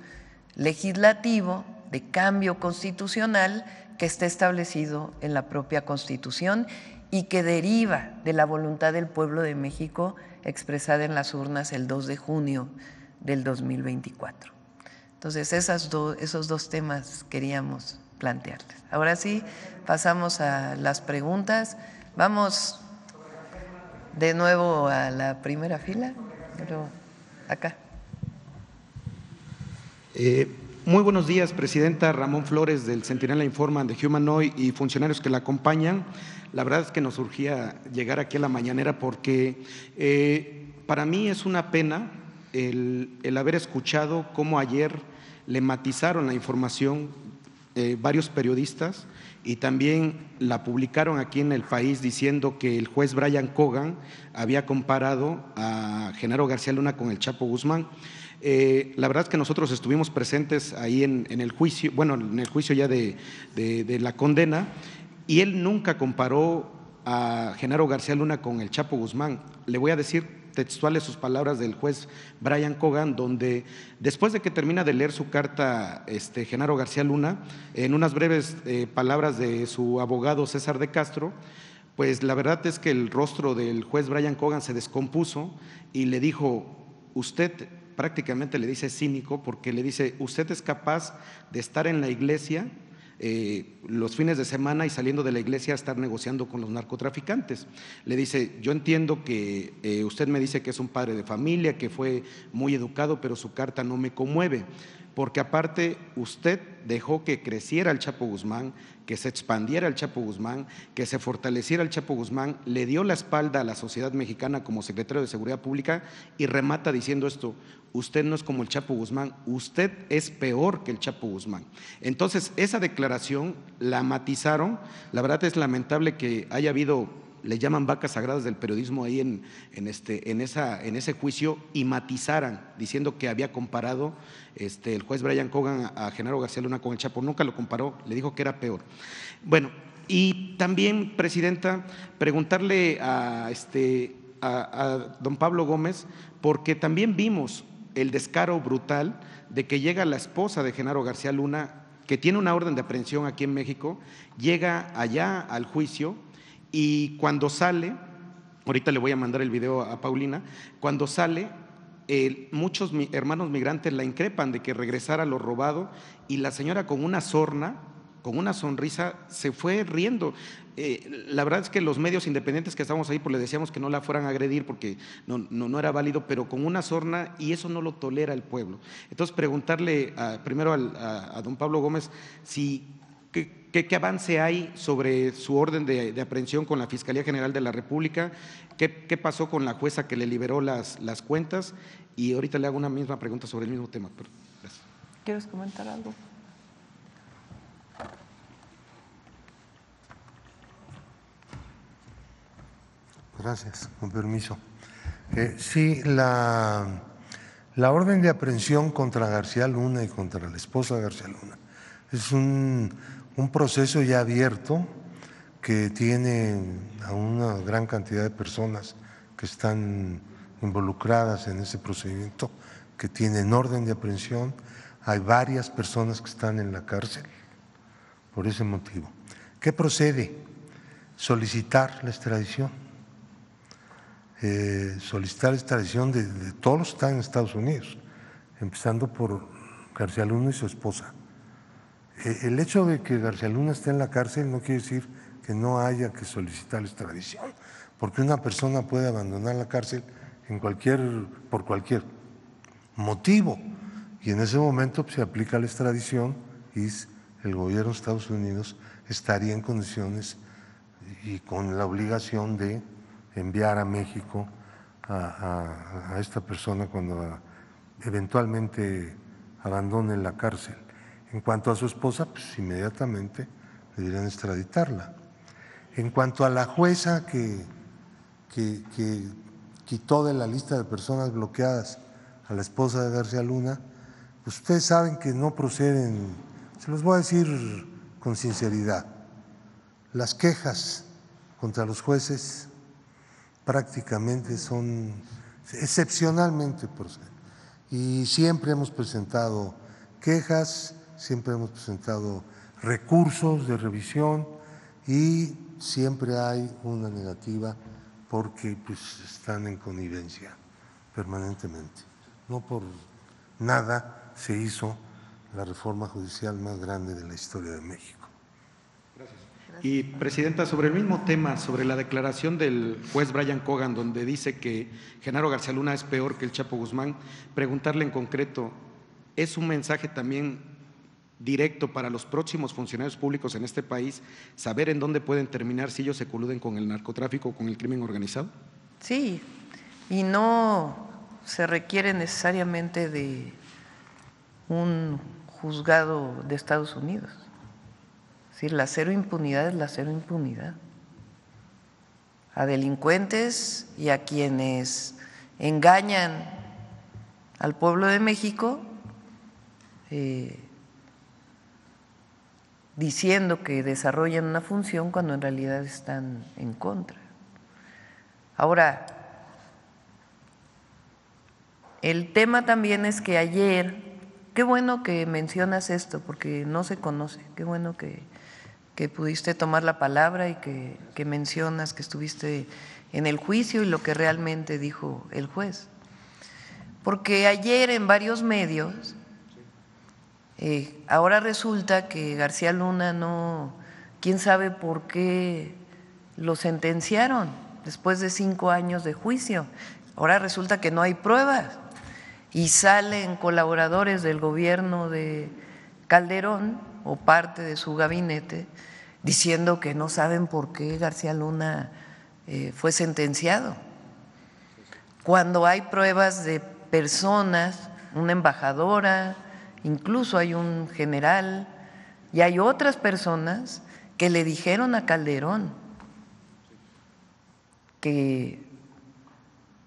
legislativo de cambio constitucional que está establecido en la propia Constitución y que deriva de la voluntad del pueblo de México expresada en las urnas el 2 de junio del 2024. Entonces, esos dos temas queríamos plantearles. Ahora sí, pasamos a las preguntas. Vamos de nuevo a la primera fila, pero acá.
Eh, muy buenos días, Presidenta Ramón Flores del Centinela Informa de Humanoid y funcionarios que la acompañan. La verdad es que nos surgía llegar aquí a la mañanera porque eh, para mí es una pena el, haber escuchado cómo ayer le matizaron la información eh, varios periodistas y también la publicaron aquí en el país diciendo que el juez Brian Cogan había comparado a Genaro García Luna con el Chapo Guzmán. Eh, la verdad es que nosotros estuvimos presentes ahí en, el juicio, bueno, en el juicio ya de, la condena, y él nunca comparó a Genaro García Luna con el Chapo Guzmán. Le voy a decir textuales sus palabras del juez Brian Cogan, donde después de que termina de leer su carta este, Genaro García Luna, en unas breves eh, palabras de su abogado César de Castro, pues la verdad es que el rostro del juez Brian Cogan se descompuso y le dijo, usted prácticamente le dice cínico porque le dice, usted es capaz de estar en la iglesia eh, los fines de semana y saliendo de la iglesia a estar negociando con los narcotraficantes. Le dice, yo entiendo que eh, usted me dice que es un padre de familia, que fue muy educado, pero su carta no me conmueve porque aparte usted dejó que creciera el Chapo Guzmán, que se expandiera el Chapo Guzmán, que se fortaleciera el Chapo Guzmán, le dio la espalda a la sociedad mexicana como secretario de Seguridad Pública y remata diciendo esto, usted no es como el Chapo Guzmán, usted es peor que el Chapo Guzmán. Entonces, esa declaración la matizaron, la verdad es lamentable que haya habido le llaman vacas sagradas del periodismo ahí en, este, en, esa, en ese juicio y matizaran diciendo que había comparado este, el juez Brian Cogan a Genaro García Luna con el Chapo. Nunca lo comparó, le dijo que era peor. Bueno, y también, Presidenta, preguntarle a, este, a, don Pablo Gómez, porque también vimos el descaro brutal de que llega la esposa de Genaro García Luna, que tiene una orden de aprehensión aquí en México, llega allá al juicio y cuando sale, ahorita le voy a mandar el video a Paulina, cuando sale, muchos hermanos migrantes la increpan de que regresara lo robado y la señora con una sorna, con una sonrisa, se fue riendo. Eh, la verdad es que los medios independientes que estábamos ahí, pues le decíamos que no la fueran a agredir porque no, no, era válido, pero con una sorna y eso no lo tolera el pueblo. Entonces, preguntarle primero a don Pablo Gómez si ¿Qué, avance hay sobre su orden de, aprehensión con la Fiscalía General de la República? ¿Qué, pasó con la jueza que le liberó las, las, cuentas? Y ahorita le hago una misma pregunta sobre el mismo tema.
¿Quieres comentar algo?
Gracias, con permiso. Eh, sí, la, la orden de aprehensión contra García Luna y contra la esposa de García Luna es un un proceso ya abierto que tiene a una gran cantidad de personas que están involucradas en ese procedimiento, que tienen orden de aprehensión. Hay varias personas que están en la cárcel por ese motivo. ¿Qué procede? Solicitar la extradición. Eh, solicitar la extradición de, todos los que están en Estados Unidos, empezando por García Luna y su esposa. Eh, el hecho de que García Luna esté en la cárcel no quiere decir que no haya que solicitar extradición, porque una persona puede abandonar la cárcel en cualquier, por cualquier motivo, y en ese momento se aplica la extradición y el gobierno de Estados Unidos estaría en condiciones y con la obligación de enviar a México a esta persona cuando eventualmente abandone la cárcel. En cuanto a su esposa, pues inmediatamente deberían extraditarla. En cuanto a la jueza que, quitó de la lista de personas bloqueadas a la esposa de García Luna, pues ustedes saben que no proceden, se los voy a decir con sinceridad, las quejas contra los jueces prácticamente son excepcionalmente proceden. Y siempre hemos presentado quejas siempre hemos presentado recursos de revisión y siempre hay una negativa porque pues, están en connivencia permanentemente. No por nada se hizo la reforma judicial más grande de la historia de México.
Y, Presidenta, sobre el mismo tema, sobre la declaración del juez Brian Cogan, donde dice que Genaro García Luna es peor que el Chapo Guzmán, preguntarle en concreto, ¿es un mensaje también directo para los próximos funcionarios públicos en este país saber en dónde pueden terminar si ellos se coluden con el narcotráfico o con el crimen organizado?
Sí, y no se requiere necesariamente de un juzgado de Estados Unidos. Es la cero impunidad es la cero impunidad. A delincuentes y a quienes engañan al pueblo de México eh, diciendo que desarrollan una función cuando en realidad están en contra. Ahora, el tema también es que ayer, qué bueno que mencionas esto, porque no se conoce, qué bueno que, que pudiste tomar la palabra y que, que mencionas que estuviste en el juicio y lo que realmente dijo el juez. Porque ayer en varios medios eh, ahora resulta que García Luna no, quién sabe por qué lo sentenciaron después de cinco años de juicio. Ahora resulta que no hay pruebas y salen colaboradores del gobierno de Calderón o parte de su gabinete diciendo que no saben por qué García Luna eh, fue sentenciado. Cuando hay pruebas de personas, una embajadora, incluso hay un general y hay otras personas que le dijeron a Calderón que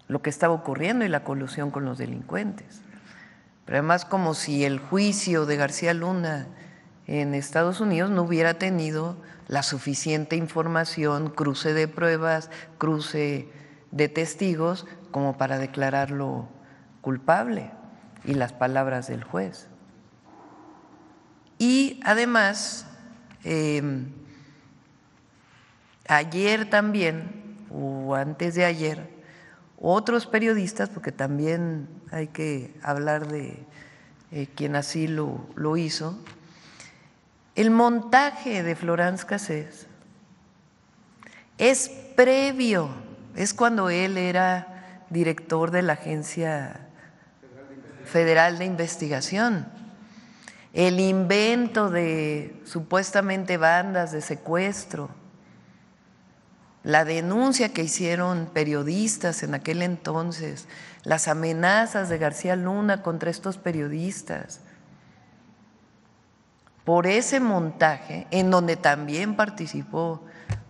lo que estaba ocurriendo y la colusión con los delincuentes. Pero además como si el juicio de García Luna en Estados Unidos no hubiera tenido la suficiente información, cruce de pruebas, cruce de testigos como para declararlo culpable y las palabras del juez. Y además, em, ayer también, o antes de ayer, otros periodistas, porque también hay que hablar de eh, quien así lo, lo, hizo, el montaje de Florence Cassés es previo, es cuando él era director de la Agencia Federal de Investigación el invento de supuestamente bandas de secuestro, la denuncia que hicieron periodistas en aquel entonces, las amenazas de García Luna contra estos periodistas, por ese montaje, en donde también participó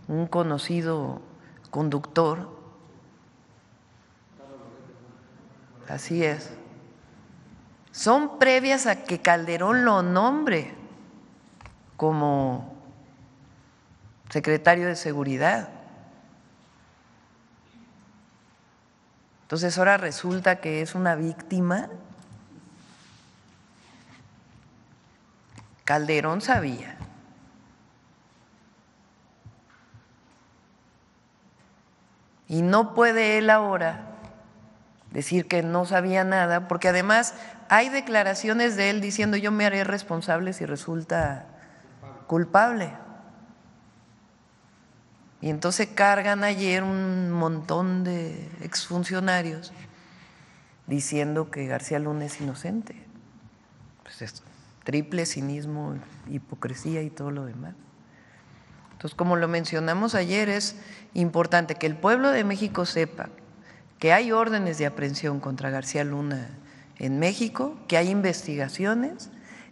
un conocido conductor, así es, son previas a que Calderón lo nombre como secretario de Seguridad. Entonces ahora resulta que es una víctima. Calderón sabía. Y no puede él ahora decir que no sabía nada, porque además hay declaraciones de él diciendo yo me haré responsable si resulta culpable. Y entonces cargan ayer un montón de exfuncionarios diciendo que García Luna es inocente. Pues es triple cinismo, hipocresía y todo lo demás. Entonces, como lo mencionamos ayer, es importante que el pueblo de México sepa que hay órdenes de aprehensión contra García Luna en México, que hay investigaciones,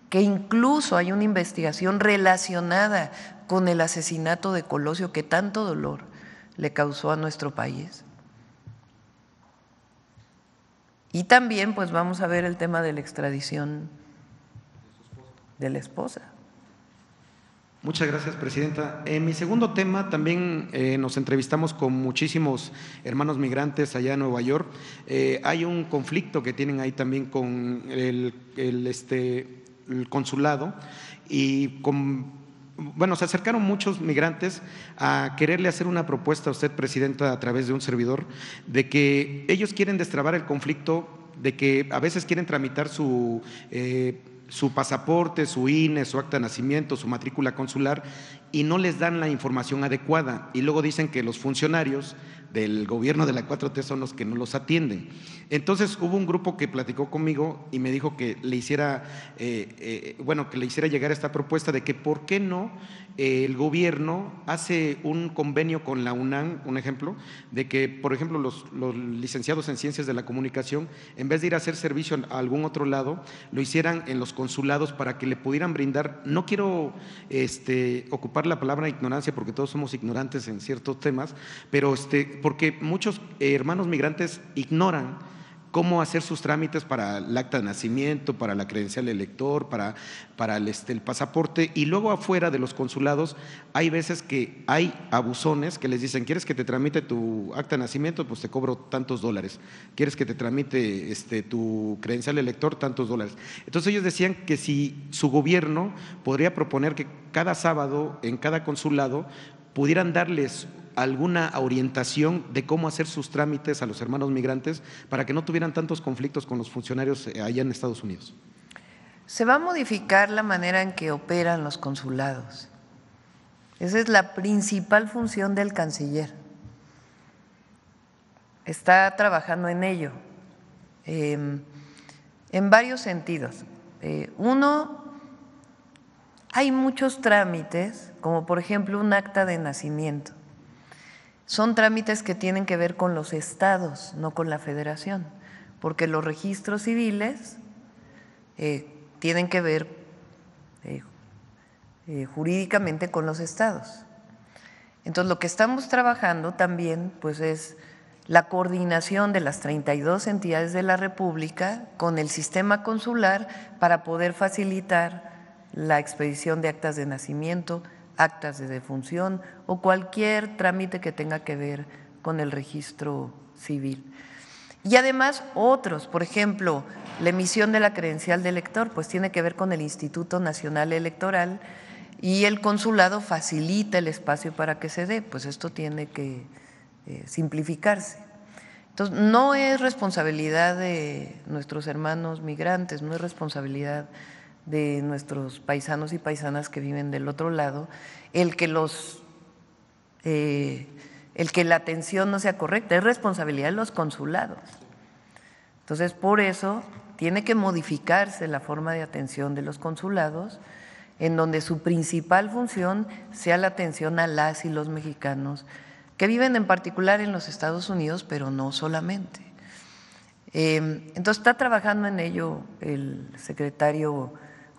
que incluso hay una investigación relacionada con el asesinato de Colosio que tanto dolor le causó a nuestro país. Y también pues vamos a ver el tema de la extradición de la esposa.
Muchas gracias, Presidenta. En mi segundo tema también eh, nos entrevistamos con muchísimos hermanos migrantes allá en Nueva York. Eh, hay un conflicto que tienen ahí también con el, este, el consulado y con, bueno, se acercaron muchos migrantes a quererle hacer una propuesta a usted, Presidenta, a través de un servidor, de que ellos quieren destrabar el conflicto, de que a veces quieren tramitar su... Eh, su pasaporte, su INE, su acta de nacimiento, su matrícula consular y no les dan la información adecuada. Y luego dicen que los funcionarios del gobierno de la 4T son los que no los atienden. Entonces hubo un grupo que platicó conmigo y me dijo que le hiciera, eh, eh, bueno, que le hiciera llegar esta propuesta de que por qué no eh, el gobierno hace un convenio con la UNAM, un ejemplo, de que, por ejemplo, los, licenciados en ciencias de la comunicación, en vez de ir a hacer servicio a algún otro lado, lo hicieran en los consulados para que le pudieran brindar, no quiero este, ocupar la palabra ignorancia porque todos somos ignorantes en ciertos temas, pero este, porque muchos hermanos migrantes ignoran cómo hacer sus trámites para el acta de nacimiento, para la credencial de elector, para, para el, este, el, pasaporte. Y luego afuera de los consulados hay veces que hay abusones que les dicen, ¿quieres que te tramite tu acta de nacimiento? Pues te cobro tantos dólares. ¿Quieres que te tramite este, tu credencial de elector? Tantos dólares. Entonces ellos decían que si su gobierno podría proponer que cada sábado en cada consulado pudieran darles alguna orientación de cómo hacer sus trámites a los hermanos migrantes para que no tuvieran tantos conflictos con los funcionarios eh, allá en Estados Unidos?
Se va a modificar la manera en que operan los consulados. Esa es la principal función del canciller. Está trabajando en ello, em, en varios sentidos. Eh, uno, hay muchos trámites, como por ejemplo un acta de nacimiento son trámites que tienen que ver con los estados, no con la federación, porque los registros civiles eh, tienen que ver eh, eh, jurídicamente con los estados. Entonces, lo que estamos trabajando también pues, es la coordinación de las 32 entidades de la República con el sistema consular para poder facilitar la expedición de actas de nacimiento, actas de defunción o cualquier trámite que tenga que ver con el registro civil. Y además otros, por ejemplo, la emisión de la credencial de elector, pues tiene que ver con el Instituto Nacional Electoral y el consulado facilita el espacio para que se dé, pues esto tiene que eh, simplificarse. Entonces, no es responsabilidad de nuestros hermanos migrantes, no es responsabilidad de nuestros paisanos y paisanas que viven del otro lado, el que los eh, el que la atención no sea correcta, es responsabilidad de los consulados. Entonces, por eso tiene que modificarse la forma de atención de los consulados, en donde su principal función sea la atención a las y los mexicanos que viven en particular en los Estados Unidos, pero no solamente. Eh, entonces está trabajando en ello el secretario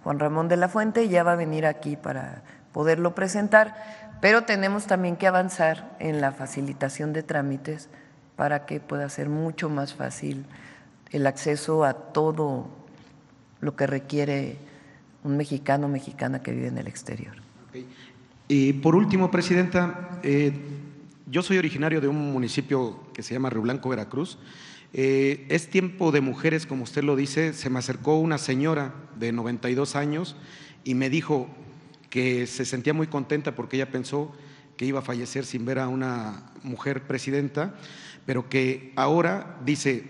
Juan Ramón de la Fuente ya va a venir aquí para poderlo presentar, pero tenemos también que avanzar en la facilitación de trámites para que pueda ser mucho más fácil el acceso a todo lo que requiere un mexicano o mexicana que vive en el exterior.
Y por último, Presidenta, eh, yo soy originario de un municipio que se llama Río Blanco, Veracruz, eh, es tiempo de mujeres, como usted lo dice, se me acercó una señora de 92 años y me dijo que se sentía muy contenta porque ella pensó que iba a fallecer sin ver a una mujer presidenta, pero que ahora dice,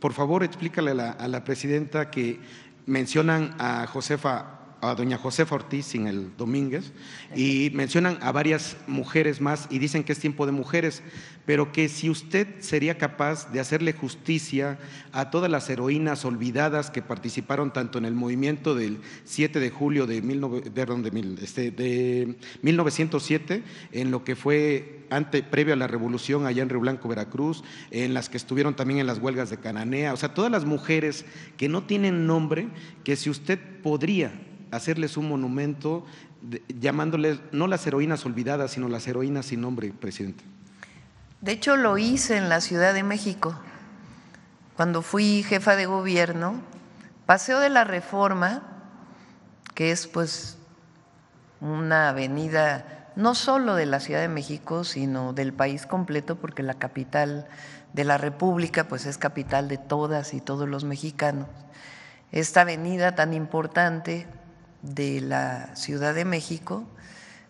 por favor explícale a la, a la presidenta que mencionan a Josefa a doña Josefa Ortiz sin el Domínguez y mencionan a varias mujeres más y dicen que es tiempo de mujeres, pero que si usted sería capaz de hacerle justicia a todas las heroínas olvidadas que participaron tanto en el movimiento del 7 de julio de, este, de 1907, en lo que fue ante, previo a la revolución allá en Río Blanco, Veracruz, en las que estuvieron también en las huelgas de Cananea, o sea, todas las mujeres que no tienen nombre, que si usted podría hacerles un monumento llamándoles no las heroínas olvidadas, sino las heroínas sin nombre, presidente.
De hecho, lo hice en la Ciudad de México. Cuando fui jefa de gobierno, Paseo de la Reforma, que es pues una avenida no solo de la Ciudad de México, sino del país completo, porque la capital de la República pues es capital de todas y todos los mexicanos. Esta avenida tan importante de la Ciudad de México,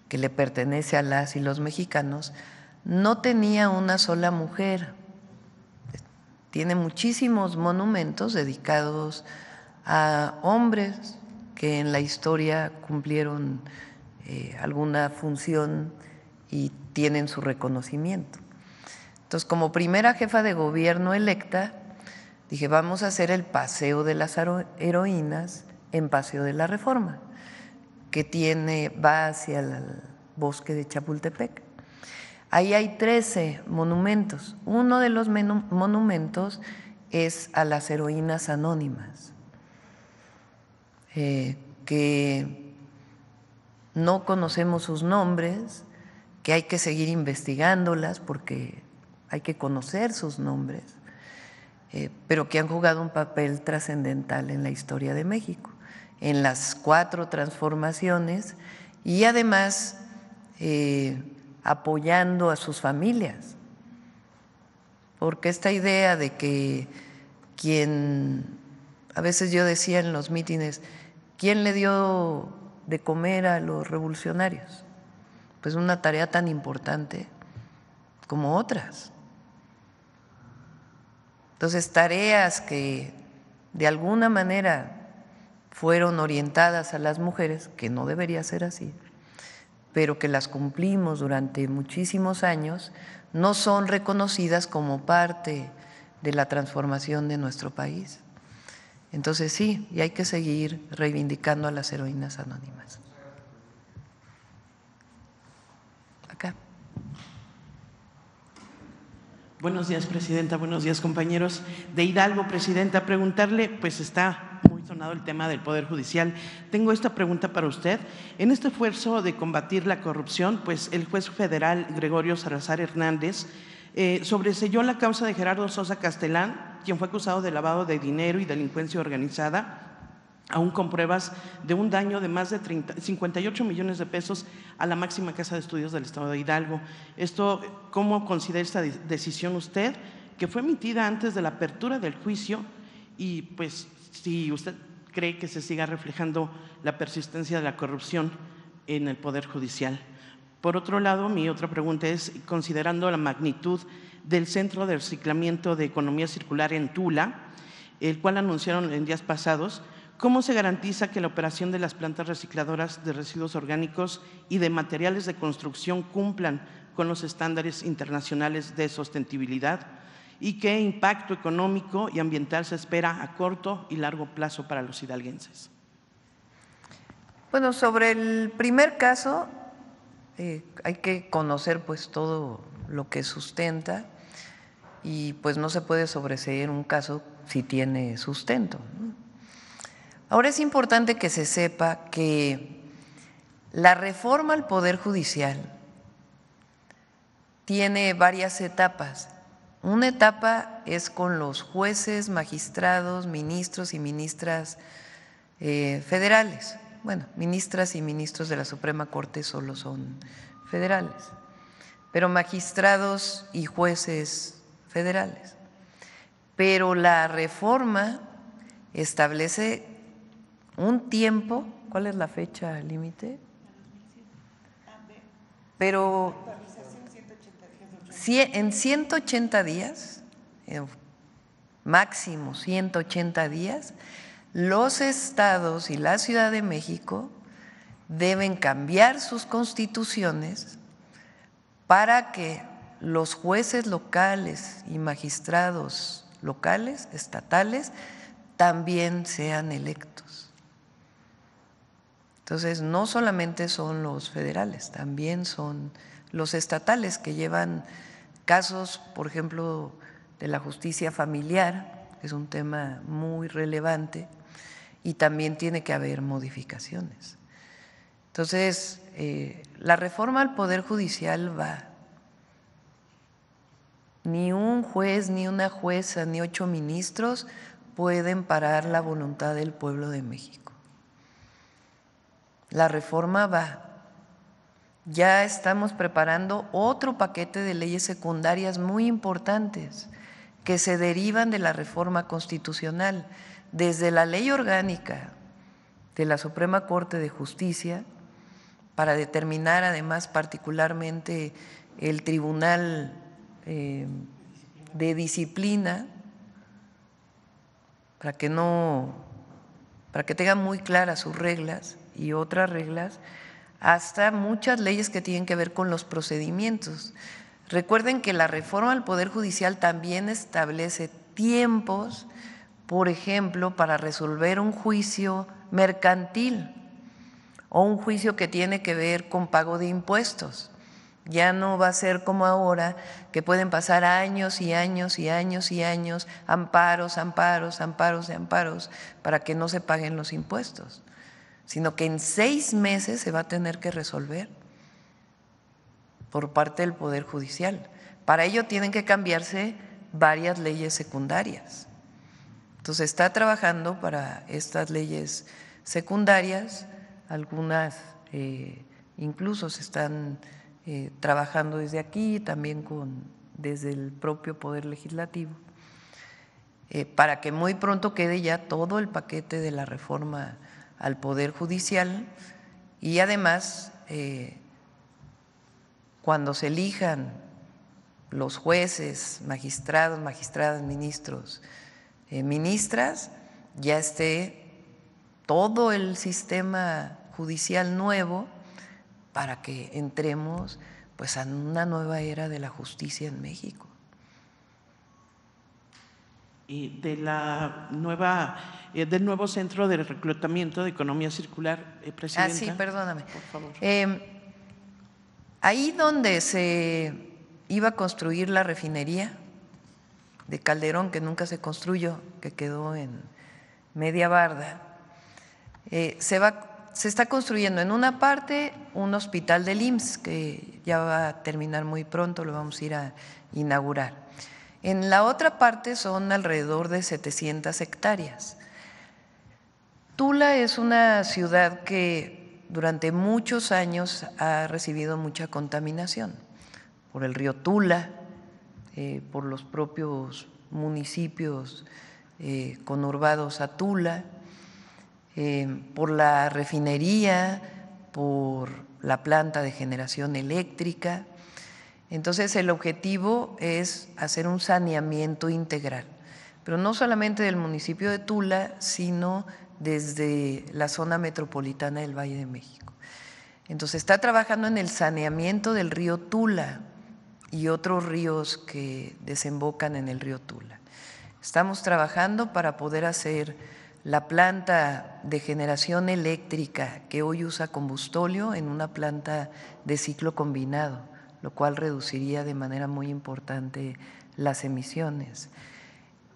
que le pertenece a las y los mexicanos, no tenía una sola mujer. Tiene muchísimos monumentos dedicados a hombres que en la historia cumplieron eh, alguna función y tienen su reconocimiento. Entonces, como primera jefa de gobierno electa, dije, vamos a hacer el paseo de las heroínas en Paseo de la Reforma, que tiene, va hacia el bosque de Chapultepec. Ahí hay 13 monumentos. Uno de los monumentos es a las heroínas anónimas, eh, que no conocemos sus nombres, que hay que seguir investigándolas porque hay que conocer sus nombres, eh, pero que han jugado un papel trascendental en la historia de México, en las cuatro transformaciones y además eh, apoyando a sus familias. Porque esta idea de que quien, a veces yo decía en los mítines, ¿quién le dio de comer a los revolucionarios? Pues una tarea tan importante como otras. Entonces, tareas que de alguna manera fueron orientadas a las mujeres, que no debería ser así, pero que las cumplimos durante muchísimos años, no son reconocidas como parte de la transformación de nuestro país. Entonces sí, y hay que seguir reivindicando a las heroínas anónimas. Acá.
Buenos días, Presidenta. Buenos días, compañeros. De Hidalgo, Presidenta, preguntarle, pues está sonado el tema del Poder Judicial. Tengo esta pregunta para usted. En este esfuerzo de combatir la corrupción, pues el juez federal Gregorio Salazar Hernández eh, sobreselló la causa de Gerardo Sosa Castelán, quien fue acusado de lavado de dinero y delincuencia organizada aún con pruebas de un daño de más de 58 millones de pesos a la máxima casa de estudios del Estado de Hidalgo. Esto, ¿Cómo considera esta decisión usted, que fue emitida antes de la apertura del juicio? Y pues, si usted cree que se siga reflejando la persistencia de la corrupción en el Poder Judicial. Por otro lado, mi otra pregunta es, considerando la magnitud del Centro de Reciclamiento de Economía Circular en Tula, el cual anunciaron en días pasados, ¿Cómo se garantiza que la operación de las plantas recicladoras de residuos orgánicos y de materiales de construcción cumplan con los estándares internacionales de sostenibilidad? ¿Y qué impacto económico y ambiental se espera a corto y largo plazo para los hidalguenses?
Bueno, sobre el primer caso, eh, hay que conocer pues todo lo que sustenta y pues no se puede sobreseer un caso si tiene sustento. Ahora es importante que se sepa que la reforma al Poder Judicial tiene varias etapas. Una etapa es con los jueces, magistrados, ministros y ministras eh, federales. Bueno, ministras y ministros de la Suprema Corte solo son federales, pero magistrados y jueces federales. Pero la reforma establece un tiempo, ¿cuál es la fecha límite? Pero en 180 días, eh, máximo 180 días, los estados y la Ciudad de México deben cambiar sus constituciones para que los jueces locales y magistrados locales, estatales, también sean electos. Entonces, no solamente son los federales, también son los estatales que llevan casos, por ejemplo, de la justicia familiar, que es un tema muy relevante, y también tiene que haber modificaciones. Entonces, eh, la reforma al Poder Judicial va. Ni un juez, ni una jueza, ni ocho ministros pueden parar la voluntad del pueblo de México. La reforma va. Ya estamos preparando otro paquete de leyes secundarias muy importantes que se derivan de la reforma constitucional, desde la ley orgánica de la Suprema Corte de Justicia, para determinar además particularmente el Tribunal eh, de Disciplina, para que no, para que tengan muy claras sus reglas y otras reglas, hasta muchas leyes que tienen que ver con los procedimientos. Recuerden que la reforma al Poder Judicial también establece tiempos, por ejemplo, para resolver un juicio mercantil o un juicio que tiene que ver con pago de impuestos. Ya no va a ser como ahora, que pueden pasar años y años y años y años, amparos, amparos, amparos y amparos, para que no se paguen los impuestos, sino que en seis meses se va a tener que resolver por parte del Poder Judicial. Para ello tienen que cambiarse varias leyes secundarias. Entonces está trabajando para estas leyes secundarias, algunas eh, incluso se están eh, trabajando desde aquí, también con, desde el propio Poder Legislativo, eh, para que muy pronto quede ya todo el paquete de la reforma al Poder Judicial y además eh, cuando se elijan los jueces, magistrados, magistradas, ministros, ministras, ya esté todo el sistema judicial nuevo para que entremos pues a una nueva era de la justicia en México.
Y de la nueva, eh, del nuevo centro de reclutamiento de economía circular, eh, presidenta.
Ah, sí, perdóname. Por favor. Em, ahí donde se iba a construir la refinería de Calderón, que nunca se construyó, que quedó en media barda, eh, se va se está construyendo en una parte un hospital del IMSS que ya va a terminar muy pronto, lo vamos a ir a inaugurar. En la otra parte son alrededor de 700 hectáreas. Tula es una ciudad que durante muchos años ha recibido mucha contaminación por el río Tula, eh, por los propios municipios eh, conurbados a Tula eh, por la refinería, por la planta de generación eléctrica. Entonces el objetivo es hacer un saneamiento integral, pero no solamente del municipio de Tula, sino desde la zona metropolitana del Valle de México. Entonces está trabajando en el saneamiento del río Tula y otros ríos que desembocan en el río Tula. Estamos trabajando para poder hacer la planta de generación eléctrica que hoy usa combustóleo en una planta de ciclo combinado, lo cual reduciría de manera muy importante las emisiones.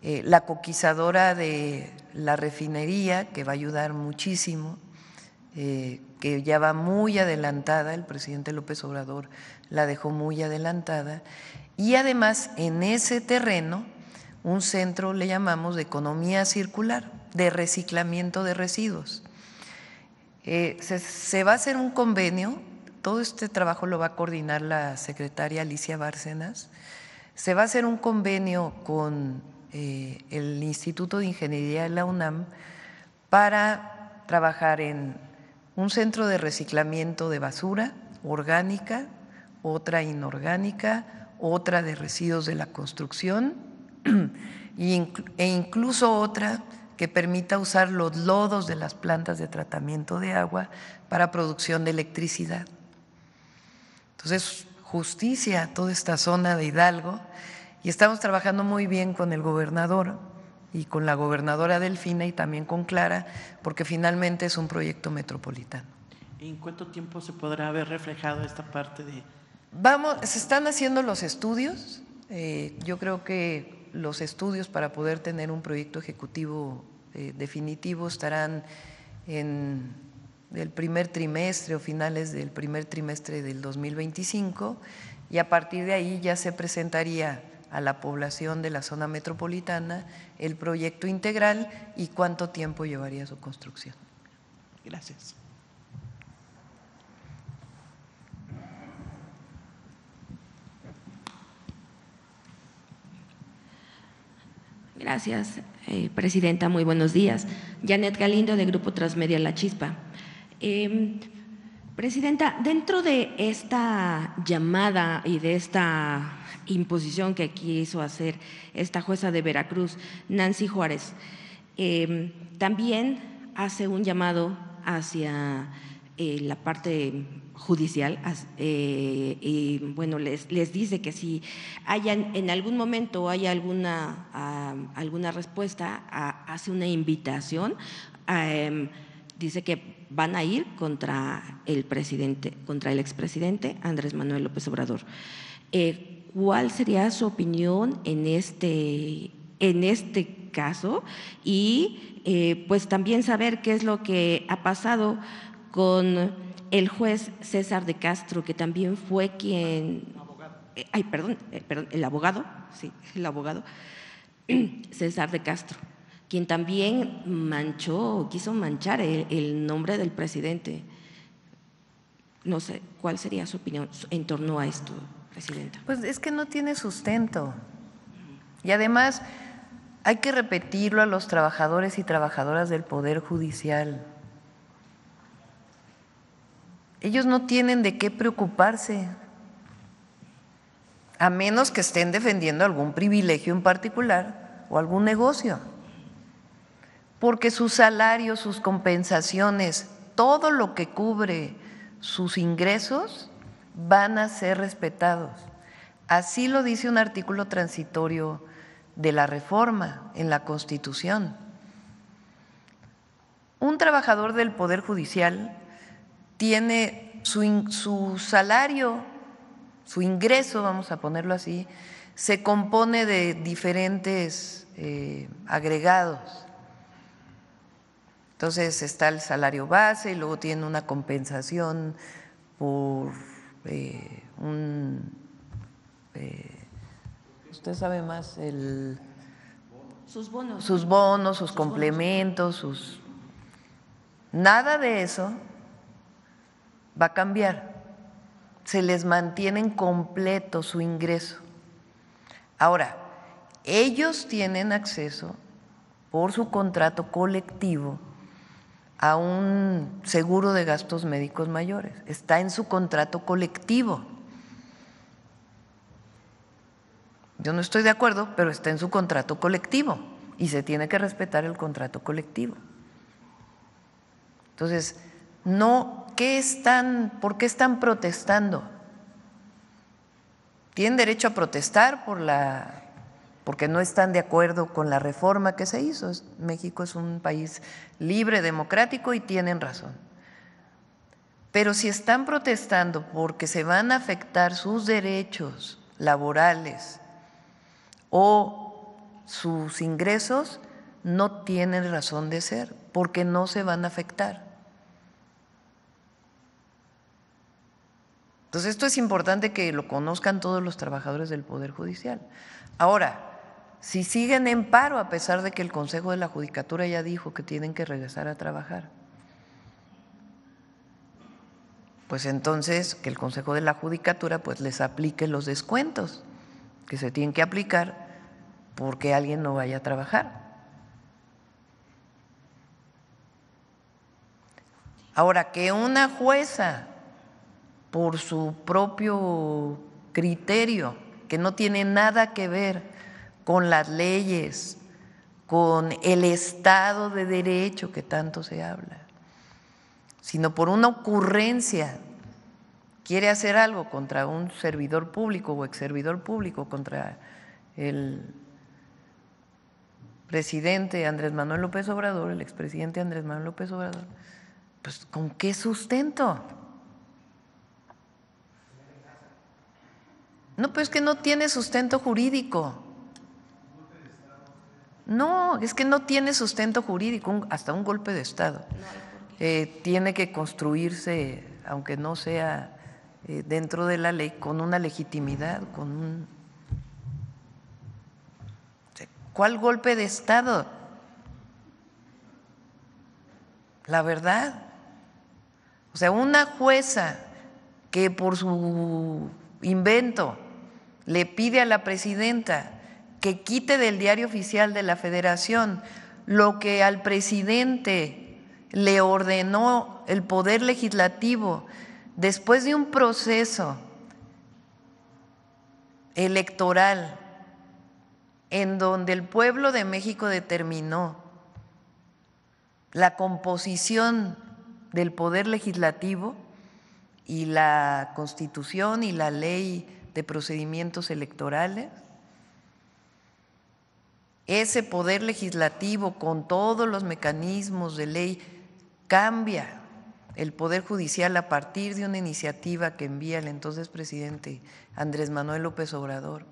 Eh, la coquizadora de la refinería, que va a ayudar muchísimo, eh, que ya va muy adelantada, el presidente López Obrador la dejó muy adelantada, y además en ese terreno un centro le llamamos de economía circular de reciclamiento de residuos. Eh, se, va a hacer un convenio, todo este trabajo lo va a coordinar la secretaria Alicia Bárcenas, se va a hacer un convenio con eh, el Instituto de Ingeniería de la UNAM para trabajar en un centro de reciclamiento de basura orgánica, otra inorgánica, otra de residuos de la construcción (clears throat) e incluso otra que permita usar los lodos de las plantas de tratamiento de agua para producción de electricidad. Entonces, justicia a toda esta zona de Hidalgo y estamos trabajando muy bien con el gobernador y con la gobernadora Delfina y también con Clara, porque finalmente es un proyecto metropolitano.
¿En cuánto tiempo se podrá ver reflejado esta parte de...?
Vamos, se están haciendo los estudios. Eh, yo creo que los estudios para poder tener un proyecto ejecutivo eh, definitivo estarán en el primer trimestre o finales del primer trimestre del 2025 y a partir de ahí ya se presentaría a la población de la zona metropolitana el proyecto integral y cuánto tiempo llevaría su construcción.
Gracias.
Gracias, eh, Presidenta. Muy buenos días. Janet Galindo, de Grupo Transmedia La Chispa. Em, Presidenta, dentro de esta llamada y de esta imposición que quiso hacer esta jueza de Veracruz, Nancy Juárez, em, también hace un llamado hacia eh, la parte judicial eh, y bueno, les, les, dice que si hay en algún momento hay alguna, alguna respuesta, hace una invitación, em, dice que van a ir contra el presidente, contra el expresidente Andrés Manuel López Obrador. Eh, ¿Cuál sería su opinión en este, en este caso? Y pues también saber qué es lo que ha pasado con el juez César de Castro, que también fue quien... Eh, ay, perdón, eh, perdón, el abogado, sí, el abogado, (clears throat) César de Castro, quien también manchó, quiso manchar el, nombre del presidente. No sé, ¿cuál sería su opinión en torno a esto, Presidenta?
Pues es que no tiene sustento. Y además hay que repetirlo a los trabajadores y trabajadoras del Poder Judicial. Ellos no tienen de qué preocuparse, a menos que estén defendiendo algún privilegio en particular o algún negocio, porque sus salarios, sus compensaciones, todo lo que cubre sus ingresos van a ser respetados. Así lo dice un artículo transitorio de la reforma en la Constitución. Un trabajador del Poder Judicial tiene su, salario, su ingreso, vamos a ponerlo así, se compone de diferentes eh, agregados. Entonces está el salario base y luego tiene una compensación por eh, un... Eh, usted sabe más, el...
Sus bonos.
Sus bonos, sus complementos, sus... Nada de eso va a cambiar. Se les mantiene en completo su ingreso. Ahora, ellos tienen acceso por su contrato colectivo a un seguro de gastos médicos mayores. Está en su contrato colectivo. Yo no estoy de acuerdo, pero está en su contrato colectivo y se tiene que respetar el contrato colectivo. Entonces, no, ¿qué están, ¿por qué están protestando? Tienen derecho a protestar por la porque no están de acuerdo con la reforma que se hizo. México es un país libre, democrático y tienen razón. Pero si están protestando porque se van a afectar sus derechos laborales o sus ingresos, no tienen razón de ser, porque no se van a afectar. Entonces esto es importante que lo conozcan todos los trabajadores del Poder Judicial. Ahora, si siguen en paro a pesar de que el Consejo de la Judicatura ya dijo que tienen que regresar a trabajar, pues entonces que el Consejo de la Judicatura pues les aplique los descuentos que se tienen que aplicar porque alguien no vaya a trabajar. Ahora, que una jueza por su propio criterio, que no tiene nada que ver con las leyes, con el Estado de Derecho que tanto se habla, sino por una ocurrencia quiere hacer algo contra un servidor público o ex servidor público, contra el presidente Andrés Manuel López Obrador, el expresidente Andrés Manuel López Obrador, pues ¿con qué sustento? No, pues es que no tiene sustento jurídico. No, es que no tiene sustento jurídico, hasta un golpe de Estado. Eh, tiene que construirse, aunque no sea eh, dentro de la ley, con una legitimidad, con un... ¿Cuál golpe de Estado? La verdad. O sea, una jueza que por su invento le pide a la presidenta que quite del diario oficial de la federación lo que al presidente le ordenó el poder legislativo después de un proceso electoral en donde el pueblo de México determinó la composición del poder legislativo y la constitución y la ley de procedimientos electorales. Ese poder legislativo con todos los mecanismos de ley cambia el Poder Judicial a partir de una iniciativa que envía el entonces presidente Andrés Manuel López Obrador.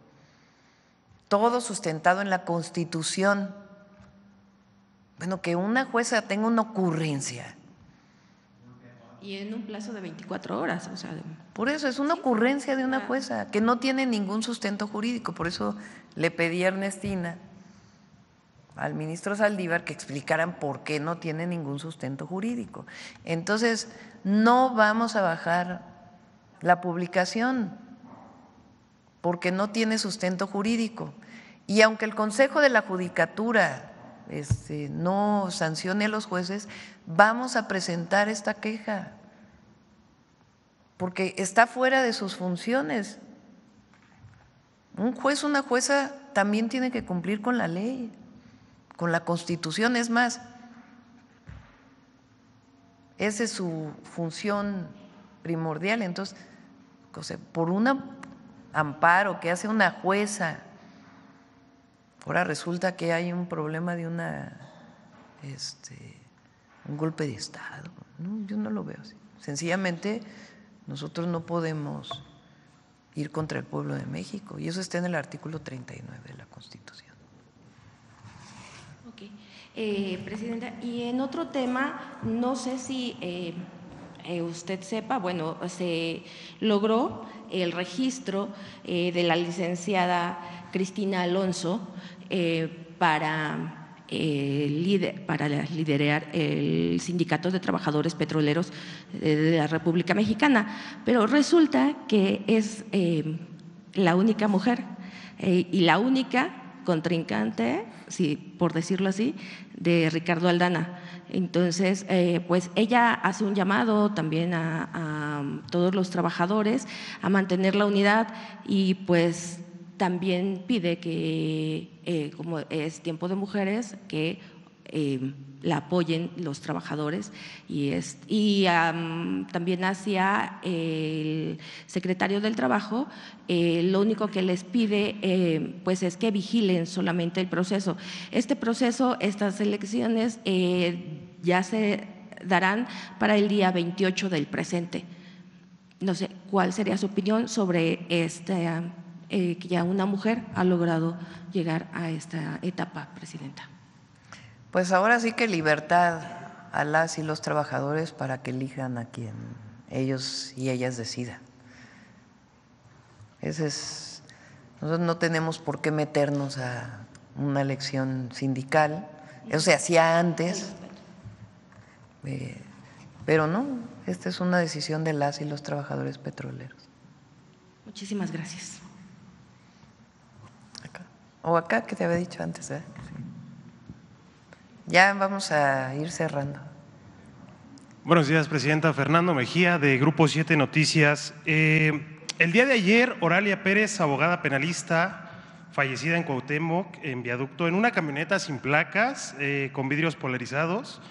Todo sustentado en la Constitución. Bueno, que una jueza tenga una ocurrencia
y en un plazo de 24 horas, o sea.
Por eso es una ocurrencia de una jueza que no tiene ningún sustento jurídico. Por eso le pedí a Ernestina, al ministro Saldívar, que explicaran por qué no tiene ningún sustento jurídico. Entonces, no vamos a bajar la publicación porque no tiene sustento jurídico. Y aunque el Consejo de la Judicatura este, no sancione a los jueces, vamos a presentar esta queja, porque está fuera de sus funciones. Un juez, una jueza también tiene que cumplir con la ley, con la constitución, es más, esa es su función primordial. Entonces, por un amparo que hace una jueza, ahora resulta que hay un problema de una este, un golpe de Estado. yo no lo veo así. Sencillamente nosotros no podemos ir contra el pueblo de México y eso está en el artículo 39 de la Constitución.
Eh, Presidenta, y en otro tema, no sé si eh, eh, usted sepa, bueno, se logró el registro de la licenciada Cristina Alonso para líder, para liderar el Sindicato de Trabajadores Petroleros de la República Mexicana. Pero resulta que es eh, la única mujer eh, y la única contrincante, por decirlo así, de Ricardo Aldana. Entonces, eh, pues ella hace un llamado también a, a, todos los trabajadores a mantener la unidad y pues también pide que, eh, como es tiempo de mujeres, que eh, la apoyen los trabajadores y, es, y también hacia el secretario del Trabajo, eh, lo único que les pide pues es que vigilen solamente el proceso. Este proceso, estas elecciones ya se darán para el día 28 del presente. No sé, ¿cuál sería su opinión sobre este eh, que ya una mujer ha logrado llegar a esta etapa, Presidenta.
Pues ahora sí que libertad a las y los trabajadores para que elijan a quien ellos y ellas decidan. Ese es, nosotros no tenemos por qué meternos a una elección sindical, eso se hacía antes, eh, pero no, esta es una decisión de las y los trabajadores petroleros.
Muchísimas gracias.
O acá que te había dicho antes, ¿eh? Ya vamos a ir cerrando.
Buenos días, Presidenta. Fernando Mejía, de Grupo 7 Noticias. Eh, el día de ayer, Oralia Pérez, abogada penalista, fallecida en Cuauhtémoc, en viaducto, en una camioneta sin placas, eh, con vidrios polarizados.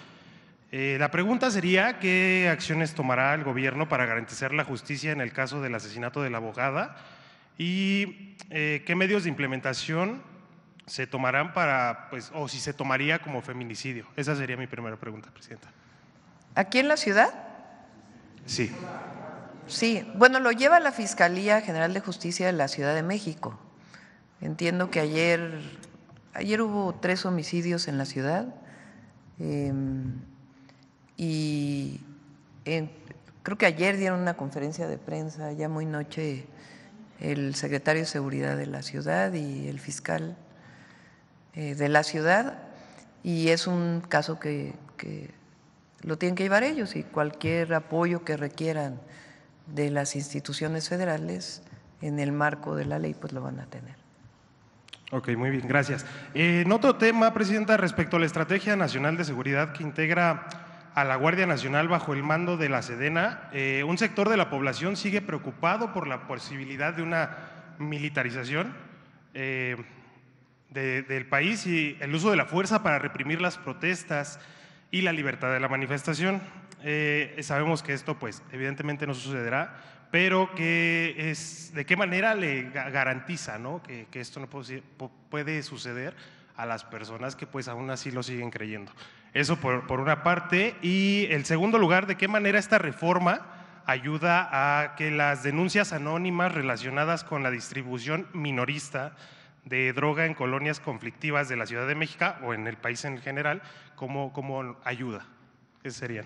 Eh, la pregunta sería, ¿qué acciones tomará el gobierno para garantizar la justicia en el caso del asesinato de la abogada? ¿Y qué medios de implementación se tomarán para, pues, o si se tomaría como feminicidio? Esa sería mi primera pregunta, Presidenta.
¿Aquí en la ciudad?
Sí.
Sí, bueno, lo lleva la Fiscalía General de Justicia de la Ciudad de México. Entiendo que ayer, ayer hubo tres homicidios en la ciudad em, y creo que ayer dieron una conferencia de prensa ya muy noche el secretario de Seguridad de la ciudad y el fiscal de la ciudad, y es un caso que, lo tienen que llevar ellos y cualquier apoyo que requieran de las instituciones federales en el marco de la ley, pues lo van a tener.
Ok, muy bien, gracias. Eh, en otro tema, Presidenta, respecto a la Estrategia Nacional de Seguridad que integra a la Guardia Nacional bajo el mando de la Sedena, eh, un sector de la población sigue preocupado por la posibilidad de una militarización eh, del país y el uso de la fuerza para reprimir las protestas y la libertad de la manifestación. eh, sabemos que esto pues evidentemente no sucederá, pero que es, de qué manera le garantiza ¿no? que, esto no puede suceder a las personas que pues aún así lo siguen creyendo. Eso por, por una parte. Y el segundo lugar, de qué manera esta reforma ayuda a que las denuncias anónimas relacionadas con la distribución minorista de droga en colonias conflictivas de la Ciudad de México o en el país en general, ¿cómo, cómo ayuda? ¿Qué serían?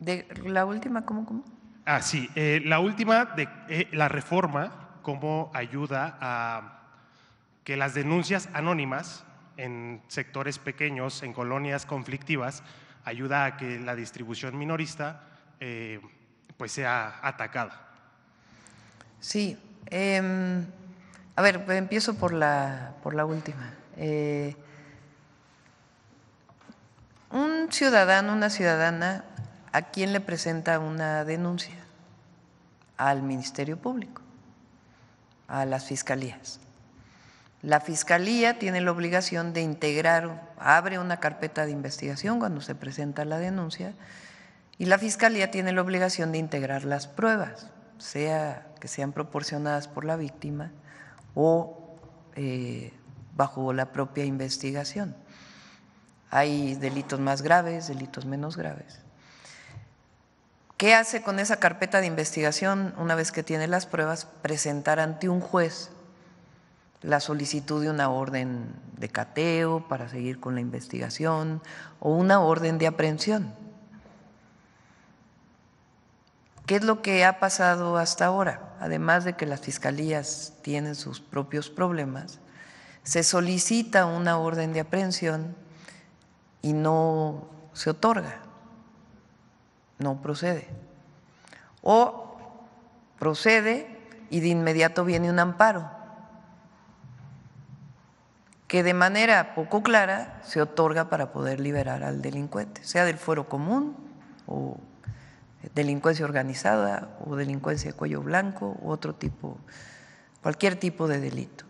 De, ¿La última cómo? cómo?
Ah, sí, eh, la última de eh, la reforma, cómo ayuda a que las denuncias anónimas en sectores pequeños, en colonias conflictivas, ayuda a que la distribución minorista eh, pues sea atacada.
Sí, eh, a ver, empiezo por la, por la última. Eh, un ciudadano, una ciudadana, ¿a quién le presenta una denuncia? Al Ministerio Público, a las fiscalías. La fiscalía tiene la obligación de integrar, abre una carpeta de investigación cuando se presenta la denuncia y la fiscalía tiene la obligación de integrar las pruebas, sea que sean proporcionadas por la víctima o eh, bajo la propia investigación. Hay delitos más graves, delitos menos graves. ¿Qué hace con esa carpeta de investigación una vez que tiene las pruebas? Presentar ante un juez la solicitud de una orden de cateo para seguir con la investigación o una orden de aprehensión. ¿Qué es lo que ha pasado hasta ahora? Además de que las fiscalías tienen sus propios problemas, se solicita una orden de aprehensión y no se otorga, no procede. O procede y de inmediato viene un amparo que de manera poco clara se otorga para poder liberar al delincuente, sea del fuero común o delincuencia organizada o delincuencia de cuello blanco u otro tipo, cualquier tipo de delito.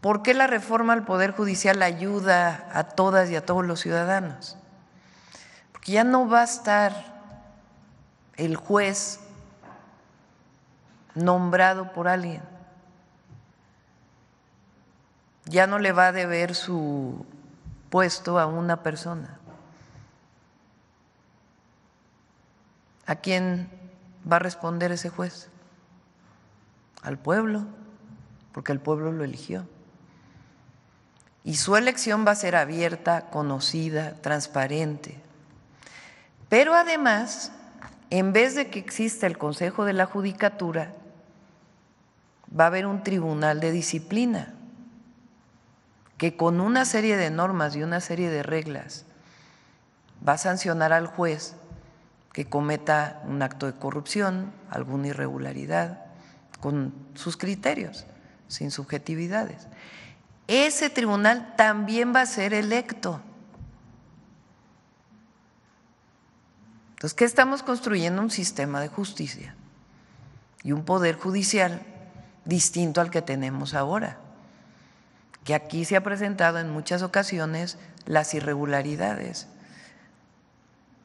¿Por qué la reforma al Poder Judicial ayuda a todas y a todos los ciudadanos? Porque ya no va a estar el juez nombrado por alguien, ya no le va a deber su puesto a una persona. ¿A quién va a responder ese juez? Al pueblo, porque el pueblo lo eligió. Y su elección va a ser abierta, conocida, transparente. Pero además, en vez de que exista el Consejo de la Judicatura, va a haber un tribunal de disciplina que con una serie de normas y una serie de reglas va a sancionar al juez que cometa un acto de corrupción, alguna irregularidad, con sus criterios, sin subjetividades. Ese tribunal también va a ser electo. Entonces, ¿qué estamos construyendo? Un sistema de justicia y un poder judicial distinto al que tenemos ahora, que aquí se ha presentado en muchas ocasiones las irregularidades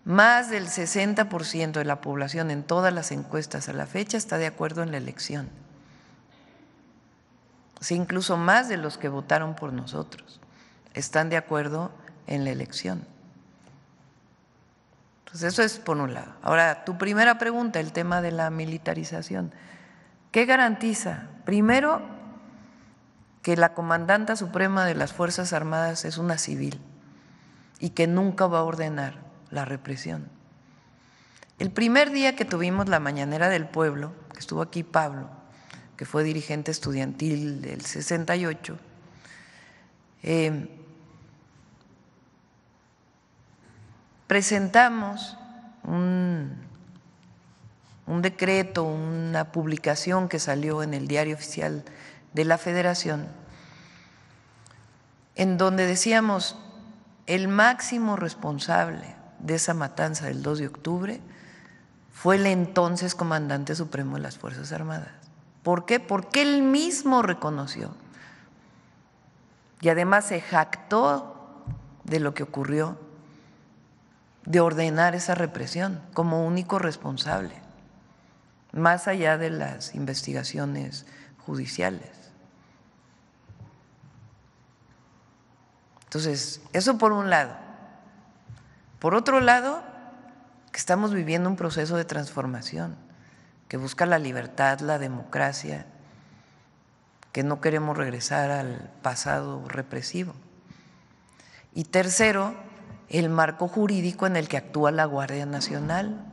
más del 60% de la población en todas las encuestas a la fecha está de acuerdo en la elección. Sí, incluso más de los que votaron por nosotros están de acuerdo en la elección. Entonces, eso es por un lado. Ahora, tu primera pregunta, el tema de la militarización. ¿Qué garantiza? Primero, que la comandanta suprema de las Fuerzas Armadas es una civil y que nunca va a ordenar la represión. El primer día que tuvimos la mañanera del pueblo, que estuvo aquí Pablo, que fue dirigente estudiantil del 68, eh, presentamos un, un decreto, una publicación que salió en el diario oficial de la Federación, en donde decíamos, el máximo responsable de esa matanza del 2 de octubre fue el entonces comandante supremo de las Fuerzas Armadas. ¿Por qué? Porque él mismo reconoció y además se jactó de lo que ocurrió de ordenar esa represión como único responsable, más allá de las investigaciones judiciales. Entonces, eso por un lado. Por otro lado, que estamos viviendo un proceso de transformación que busca la libertad, la democracia, que no queremos regresar al pasado represivo. Y tercero, el marco jurídico en el que actúa la Guardia Nacional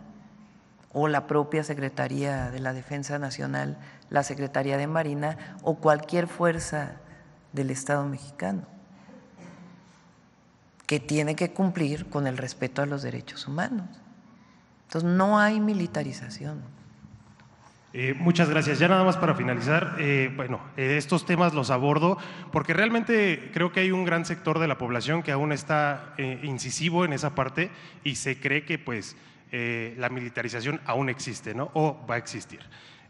o la propia Secretaría de la Defensa Nacional, la Secretaría de Marina o cualquier fuerza del Estado mexicano, que tiene que cumplir con el respeto a los derechos humanos. Entonces no hay militarización.
Eh, muchas gracias. Ya nada más para finalizar, eh, bueno, eh, estos temas los abordo porque realmente creo que hay un gran sector de la población que aún está incisivo en esa parte y se cree que pues la militarización aún existe, ¿no? O va a existir.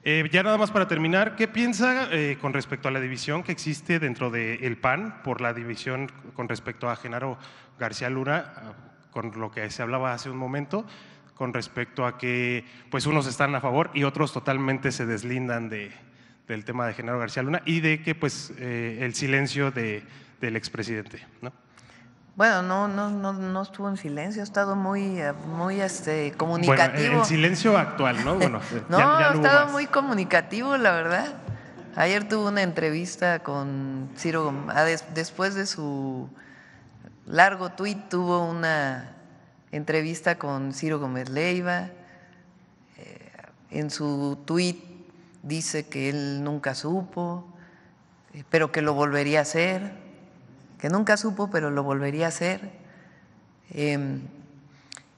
ya nada más para terminar, ¿qué piensa con respecto a la división que existe dentro del PAN por la división con respecto a Genaro García Luna, con lo que se hablaba hace un momento? con respecto a que pues unos están a favor y otros totalmente se deslindan de, del tema de Genaro García Luna y de que pues eh, el silencio de, del expresidente. ¿no?
Bueno, no, no, no, no estuvo en silencio, ha estado muy, muy este, comunicativo.
Bueno, el silencio actual, ¿no? Bueno, (laughs)
no, ha estado muy comunicativo, la verdad. Ayer tuvo una entrevista con Ciro, ah, después de su largo tuit, tuvo una entrevista con Ciro Gómez Leiva. Eh, en su tuit dice que él nunca supo, eh, pero que lo volvería a hacer, que nunca supo, pero lo volvería a hacer. Em,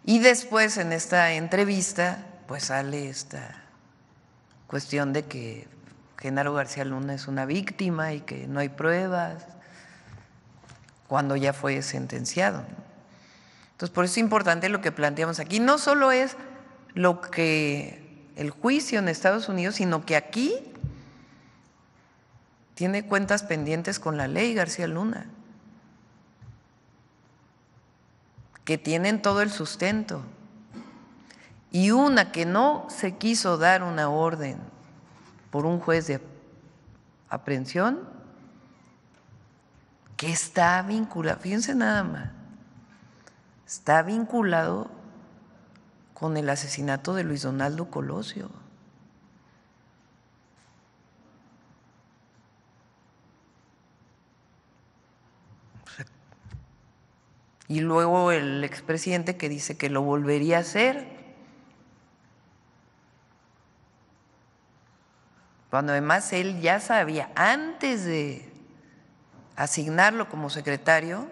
y después en esta entrevista, pues sale esta cuestión de que Genaro García Luna es una víctima y que no hay pruebas, cuando ya fue sentenciado. Entonces, por eso es importante lo que planteamos aquí. No solo es lo que el juicio en Estados Unidos, sino que aquí tiene cuentas pendientes con la ley García Luna, que tienen todo el sustento. Y una que no se quiso dar una orden por un juez de aprehensión, que está vinculada, fíjense nada más, está vinculado con el asesinato de Luis Donaldo Colosio. Y luego el expresidente que dice que lo volvería a hacer. Cuando además él ya sabía, antes de asignarlo como secretario,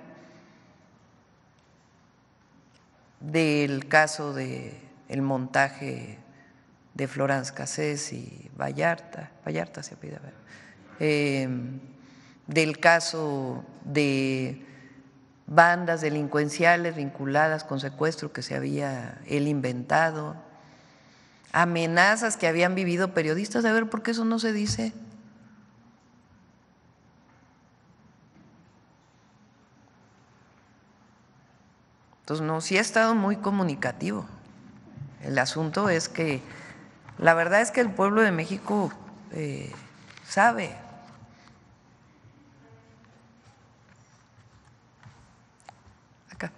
del caso de el montaje de Florence Cassés y Vallarta, Vallarta se pide ver, em, del caso de bandas delincuenciales vinculadas con secuestro que se había él inventado, amenazas que habían vivido periodistas, de ver por qué eso no se dice. Entonces, no, sí ha estado muy comunicativo. El asunto es que la verdad es que el pueblo de México eh, sabe. Acá.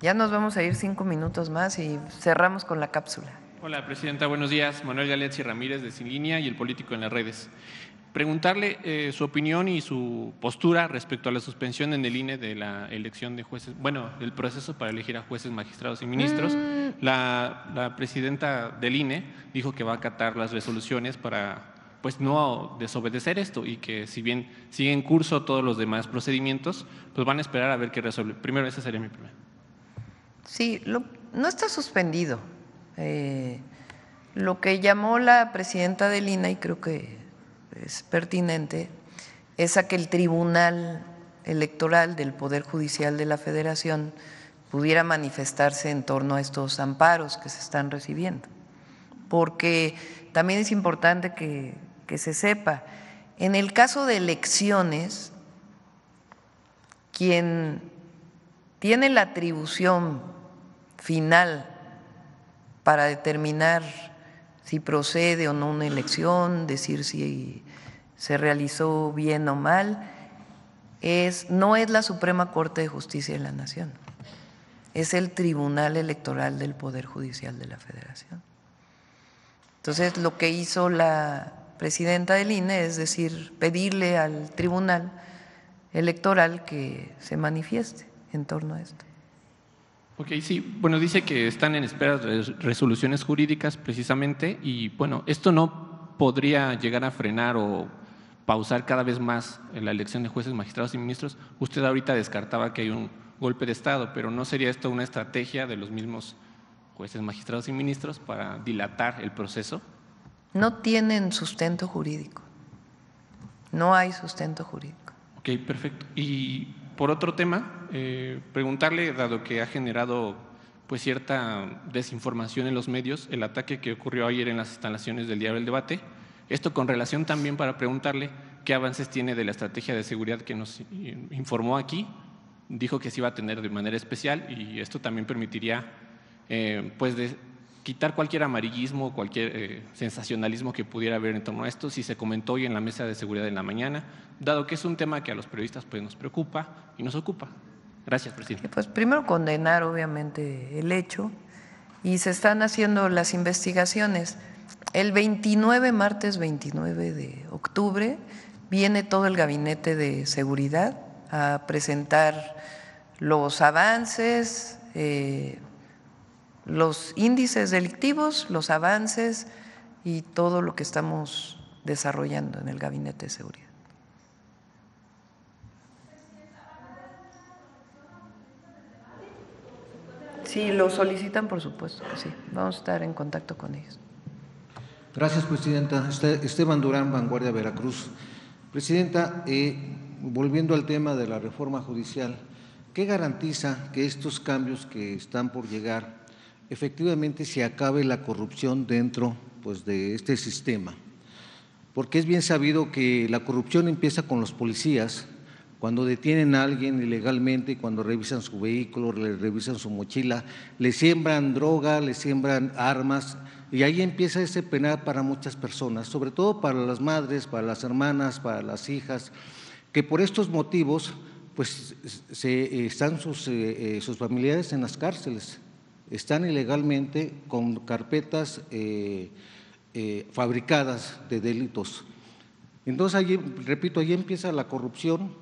Ya nos vamos a ir cinco minutos más y cerramos con la cápsula.
Hola, Presidenta, buenos días. Manuel Galeazzi Ramírez de Sin Línea y el político en las redes preguntarle eh, su opinión y su postura respecto a la suspensión en el INE de la elección de jueces, bueno, el proceso para elegir a jueces, magistrados y ministros. Mm. La, presidenta del INE dijo que va a acatar las resoluciones para pues no desobedecer esto y que si bien sigue en curso todos los demás procedimientos, pues van a esperar a ver qué resuelve. Primero, ese sería mi primer.
Sí, no está suspendido. Eh, lo que llamó la presidenta del INE, y creo que es pertinente es a que el Tribunal Electoral del Poder Judicial de la Federación pudiera manifestarse en torno a estos amparos que se están recibiendo. Porque también es importante que, que se sepa, en el caso de elecciones, quien tiene la atribución final para determinar si procede o no una elección, decir si se realizó bien o mal, es, no es la Suprema Corte de Justicia de la Nación, es el Tribunal Electoral del Poder Judicial de la Federación. Entonces, lo que hizo la presidenta del INE es decir, pedirle al Tribunal Electoral que se manifieste en torno a esto.
Ok, sí, bueno, dice que están en espera de resoluciones jurídicas precisamente y bueno, esto no podría llegar a frenar o pausar cada vez más la elección de jueces, magistrados y ministros. Usted ahorita descartaba que hay un golpe de Estado, pero ¿no sería esto una estrategia de los mismos jueces, magistrados y ministros para dilatar el proceso?
No tienen sustento jurídico. No hay sustento jurídico.
Ok, perfecto. Y por otro tema, eh, preguntarle, dado que ha generado pues cierta desinformación en los medios, el ataque que ocurrió ayer en las instalaciones del Diario del Debate, esto con relación también para preguntarle qué avances tiene de la estrategia de seguridad que nos informó aquí, dijo que se iba a tener de manera especial y esto también permitiría eh, pues de, quitar cualquier amarillismo, cualquier eh, sensacionalismo que pudiera haber en torno a esto, si se comentó hoy en la mesa de seguridad en la mañana, dado que es un tema que a los periodistas pues, nos preocupa y nos ocupa. Gracias, presidente.
Pues primero condenar obviamente el hecho y se están haciendo las investigaciones. El 29, martes 29 de octubre, viene todo el gabinete de seguridad a presentar los avances, eh, los índices delictivos, los avances y todo lo que estamos desarrollando en el Gabinete de Seguridad. Si lo solicitan, por supuesto que sí. Vamos a estar en contacto con ellos.
Gracias, Presidenta. Este, Esteban Durán, Vanguardia Veracruz. Presidenta, eh, volviendo al tema de la reforma judicial, ¿qué garantiza que estos cambios que están por llegar efectivamente se acabe la corrupción dentro pues, de este sistema. Porque es bien sabido que la corrupción empieza con los policías, cuando detienen a alguien ilegalmente, cuando revisan su vehículo, le revisan su mochila, le siembran droga, le siembran armas, y ahí empieza ese penal para muchas personas, sobre todo para las madres, para las hermanas, para las hijas, que por estos motivos pues se, están sus, eh, eh, sus familiares en las cárceles están ilegalmente con carpetas eh, eh, fabricadas de delitos. Entonces, allí, repito, allí empieza la corrupción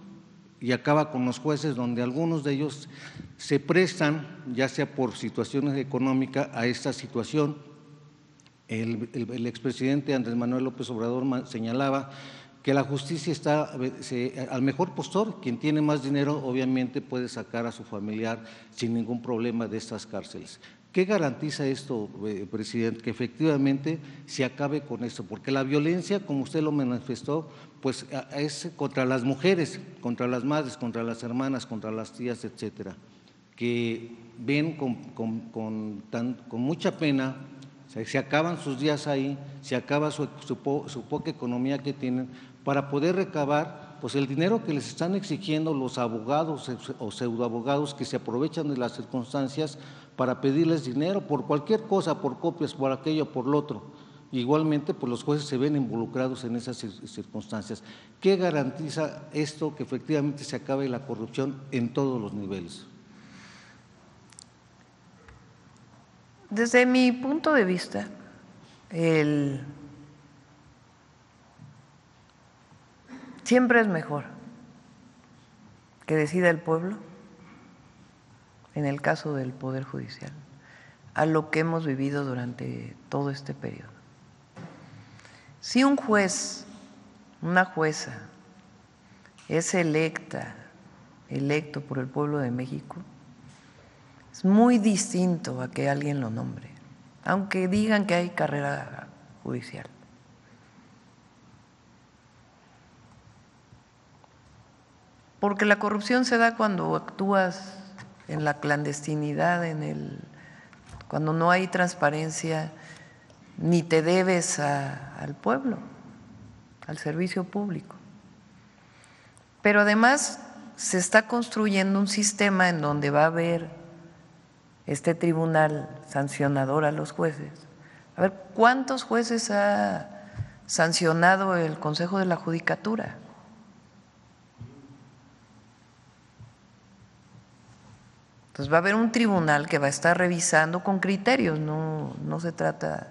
y acaba con los jueces, donde algunos de ellos se prestan, ya sea por situaciones económicas, a esta situación. El, el expresidente Andrés Manuel López Obrador señalaba que la justicia está al mejor postor, quien tiene más dinero obviamente puede sacar a su familiar sin ningún problema de estas cárceles. ¿Qué garantiza esto, eh, presidente? Que efectivamente se acabe con esto, porque la violencia, como usted lo manifestó, pues es contra las mujeres, contra las madres, contra las hermanas, contra las tías, etcétera, que ven con, mucha pena se acaban sus días ahí, se acaba su, su, poca economía que tienen, para poder recabar pues el dinero que les están exigiendo los abogados o pseudoabogados que se aprovechan de las circunstancias para pedirles dinero por cualquier cosa, por copias, por aquello, por lo otro. Igualmente, pues los jueces se ven involucrados en esas circunstancias. ¿Qué garantiza esto que efectivamente se acabe la corrupción en todos los niveles?
Desde mi punto de vista, el Siempre es mejor que decida el pueblo, en el caso del Poder Judicial, a lo que hemos vivido durante todo este periodo. Si un juez, una jueza, es electa, electo por el pueblo de México, es muy distinto a que alguien lo nombre, aunque digan que hay carrera judicial. Porque la corrupción se da cuando actúas en la clandestinidad, en el, cuando no hay transparencia, ni te debes al pueblo, al servicio público. Pero además se está construyendo un sistema en donde va a haber este tribunal sancionador a los jueces. A ver, ¿cuántos jueces ha sancionado el Consejo de la Judicatura? Entonces va a haber un tribunal que va a estar revisando con criterios, no, no se trata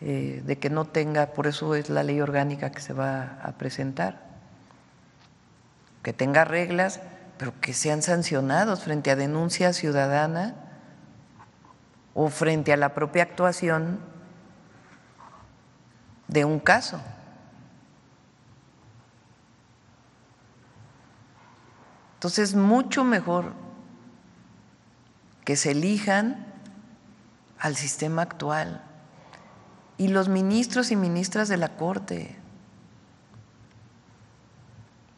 eh, de que no tenga, por eso es la ley orgánica que se va a presentar, que tenga reglas, pero que sean sancionados frente a denuncia ciudadana o frente a la propia actuación de un caso. Entonces, mucho mejor que se elijan al sistema actual y los ministros y ministras de la Corte.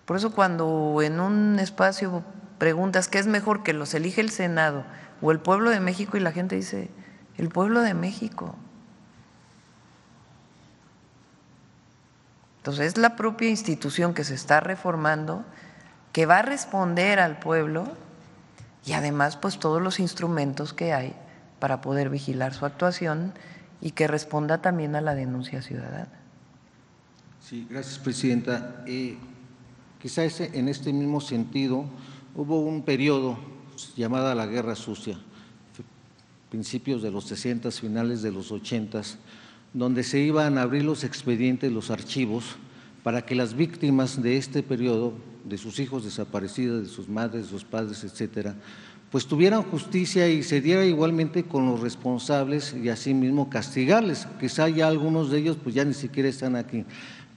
Por eso cuando en un espacio preguntas qué es mejor que los elige el Senado o el pueblo de México y la gente dice, el pueblo de México. Entonces es la propia institución que se está reformando que va a responder al pueblo y además pues todos los instrumentos que hay para poder vigilar su actuación y que responda también a la denuncia ciudadana.
Sí, gracias, Presidenta. Eh, quizás en este mismo sentido hubo un periodo llamada la Guerra Sucia, principios de los 60, finales de los 80, donde se iban a abrir los expedientes, los archivos, para que las víctimas de este periodo de sus hijos desaparecidos, de sus madres, sus padres, etcétera, pues tuvieran justicia y se diera igualmente con los responsables y asimismo castigarles. Quizá ya algunos de ellos pues ya ni siquiera están aquí.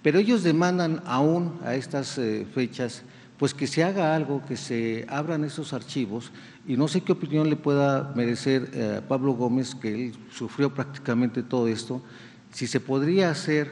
Pero ellos demandan aún a estas eh, fechas pues que se haga algo, que se abran esos archivos y no sé qué opinión le pueda merecer eh, Pablo Gómez, que él sufrió prácticamente todo esto, si se podría hacer,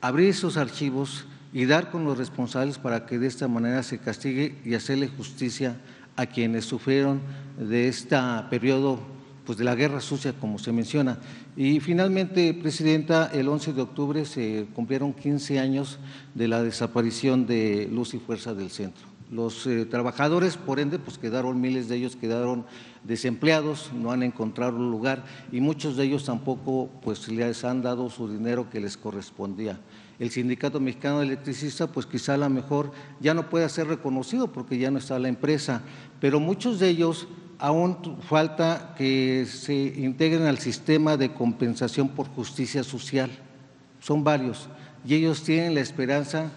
abrir esos archivos y dar con los responsables para que de esta manera se castigue y hacerle justicia a quienes sufrieron de este periodo pues de la guerra sucia, como se menciona. Y finalmente, Presidenta, el 11 de octubre se cumplieron 15 años de la desaparición de Luz y Fuerza del Centro. Los eh, trabajadores, por ende, pues quedaron, miles de ellos quedaron desempleados, no han encontrado lugar y muchos de ellos tampoco pues les han dado su dinero que les correspondía el Sindicato Mexicano de Electricistas, pues quizá a lo mejor ya no pueda ser reconocido porque ya no está la empresa, pero muchos de ellos aún falta que se integren al sistema de compensación por justicia social. Son varios y ellos tienen la esperanza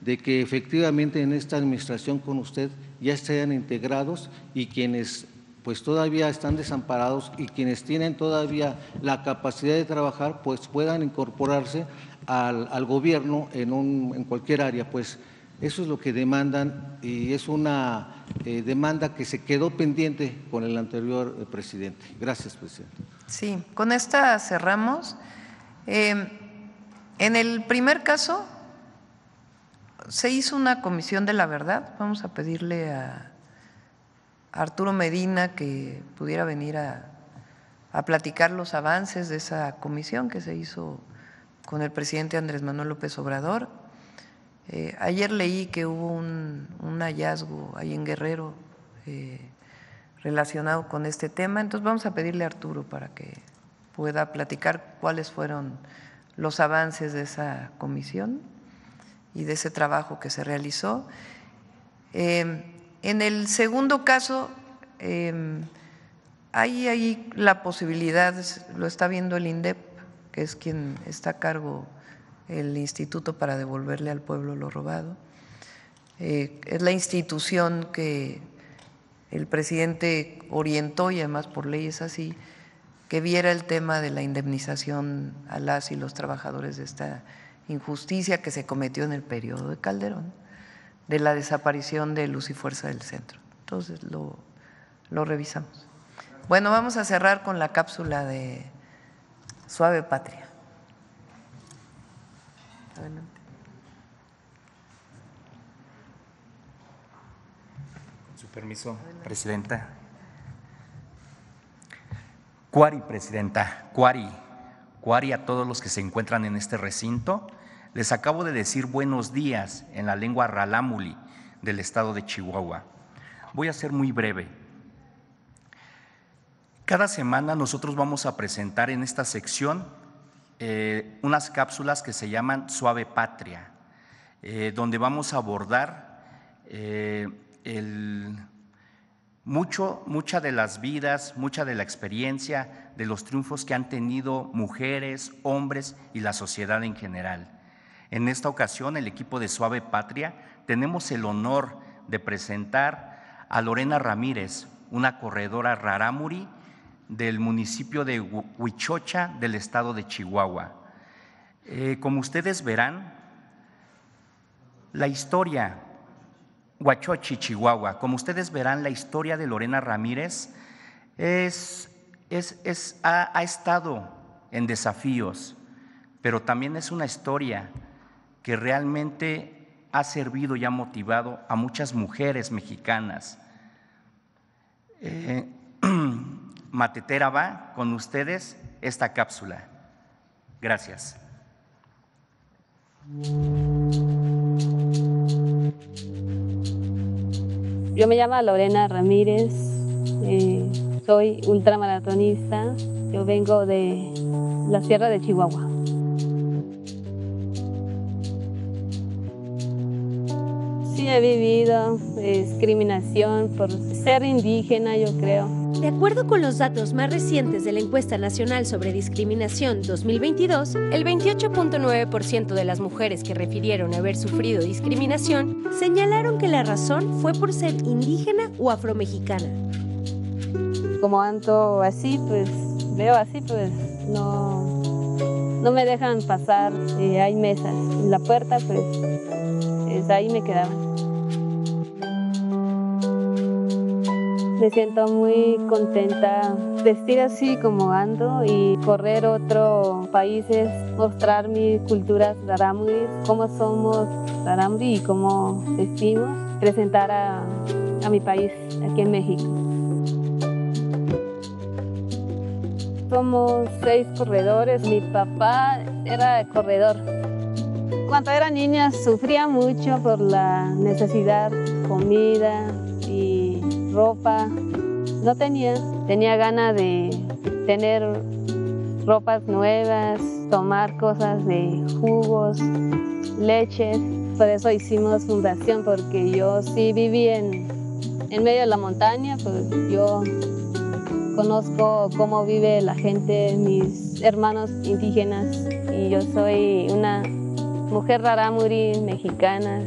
de que efectivamente en esta administración con usted ya estén integrados y quienes pues todavía están desamparados y quienes tienen todavía la capacidad de trabajar pues puedan incorporarse al, gobierno en, un, en cualquier área, pues eso es lo que demandan y es una eh, demanda que se quedó pendiente con el anterior eh, presidente. Gracias, presidente.
Sí, con esta cerramos. Em, en el primer caso se hizo una comisión de la verdad. Vamos a pedirle a Arturo Medina que pudiera venir a, a platicar los avances de esa comisión que se hizo con el presidente Andrés Manuel López Obrador. Eh, ayer leí que hubo un, hallazgo ahí en Guerrero eh, relacionado con este tema, entonces vamos a pedirle a Arturo para que pueda platicar cuáles fueron los avances de esa comisión y de ese trabajo que se realizó. Eh, en el segundo caso, hay ahí la posibilidad, lo está viendo el INDEP, que es quien está a cargo el instituto para devolverle al pueblo lo robado. Eh, es la institución que el presidente orientó, y además por ley es así, que viera el tema de la indemnización a las y los trabajadores de esta injusticia que se cometió en el periodo de Calderón, de la desaparición de Luz y Fuerza del Centro. Entonces lo, lo revisamos. Bueno, vamos a cerrar con la cápsula de Suave Patria.
Con su permiso, Presidenta. Cuari, Presidenta, Cuari, Cuari a todos los que se encuentran en este recinto. Les acabo de decir buenos días en la lengua ralámuli del estado de Chihuahua. Voy a ser muy breve. Cada semana nosotros vamos a presentar en esta sección eh, unas cápsulas que se llaman Suave Patria, eh, donde vamos a abordar eh, mucho, mucha de las vidas, mucha de la experiencia, de los triunfos que han tenido mujeres, hombres y la sociedad en general. En esta ocasión, el equipo de Suave Patria tenemos el honor de presentar a Lorena Ramírez, una corredora rarámuri del municipio de Huichocha del estado de Chihuahua. Eh, como ustedes verán, la historia Huachochi, Chihuahua, como ustedes verán, la historia de Lorena Ramírez es, es, ha, ha estado en desafíos, pero también es una historia que realmente ha servido y ha motivado a muchas mujeres mexicanas. Eh, (clears throat) Matetera va con ustedes esta cápsula. Gracias.
Yo me llamo Lorena Ramírez, eh, soy ultramaratonista, yo vengo de la Sierra de Chihuahua. Sí he vivido discriminación por ser indígena, yo creo.
De acuerdo con los datos más recientes de la encuesta nacional sobre discriminación 2022, el 28.9% de las mujeres que refirieron haber sufrido discriminación señalaron que la razón fue por ser indígena o afromexicana.
Como ando así, pues veo así, pues no, no me dejan pasar. hay mesas la puerta, pues, pues ahí me quedaban. Me siento muy contenta vestir así como ando y correr otros países, mostrar mi cultura rarámuri, cómo somos rarámuri y cómo vestimos, presentar a, a mi país aquí en México. Somos seis corredores. Mi papá era corredor. Cuando era niña sufría mucho por la necesidad, comida, ropa. No tenía, tenía ganas de tener ropas nuevas, tomar cosas de jugos, leches. Por eso hicimos fundación, porque yo sí viví en, en medio de la montaña, pues yo conozco cómo vive la gente, mis hermanos indígenas, y yo soy una mujer rarámuri mexicana,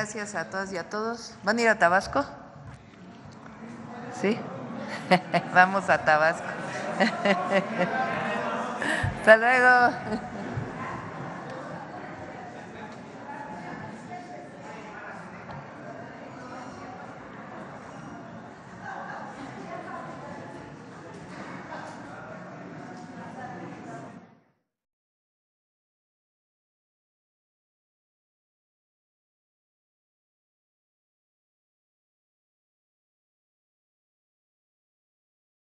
gracias a todas y a todos. ¿Van a ir a Tabasco? ¿Sí? (laughs) Vamos a Tabasco. (laughs) Hasta luego.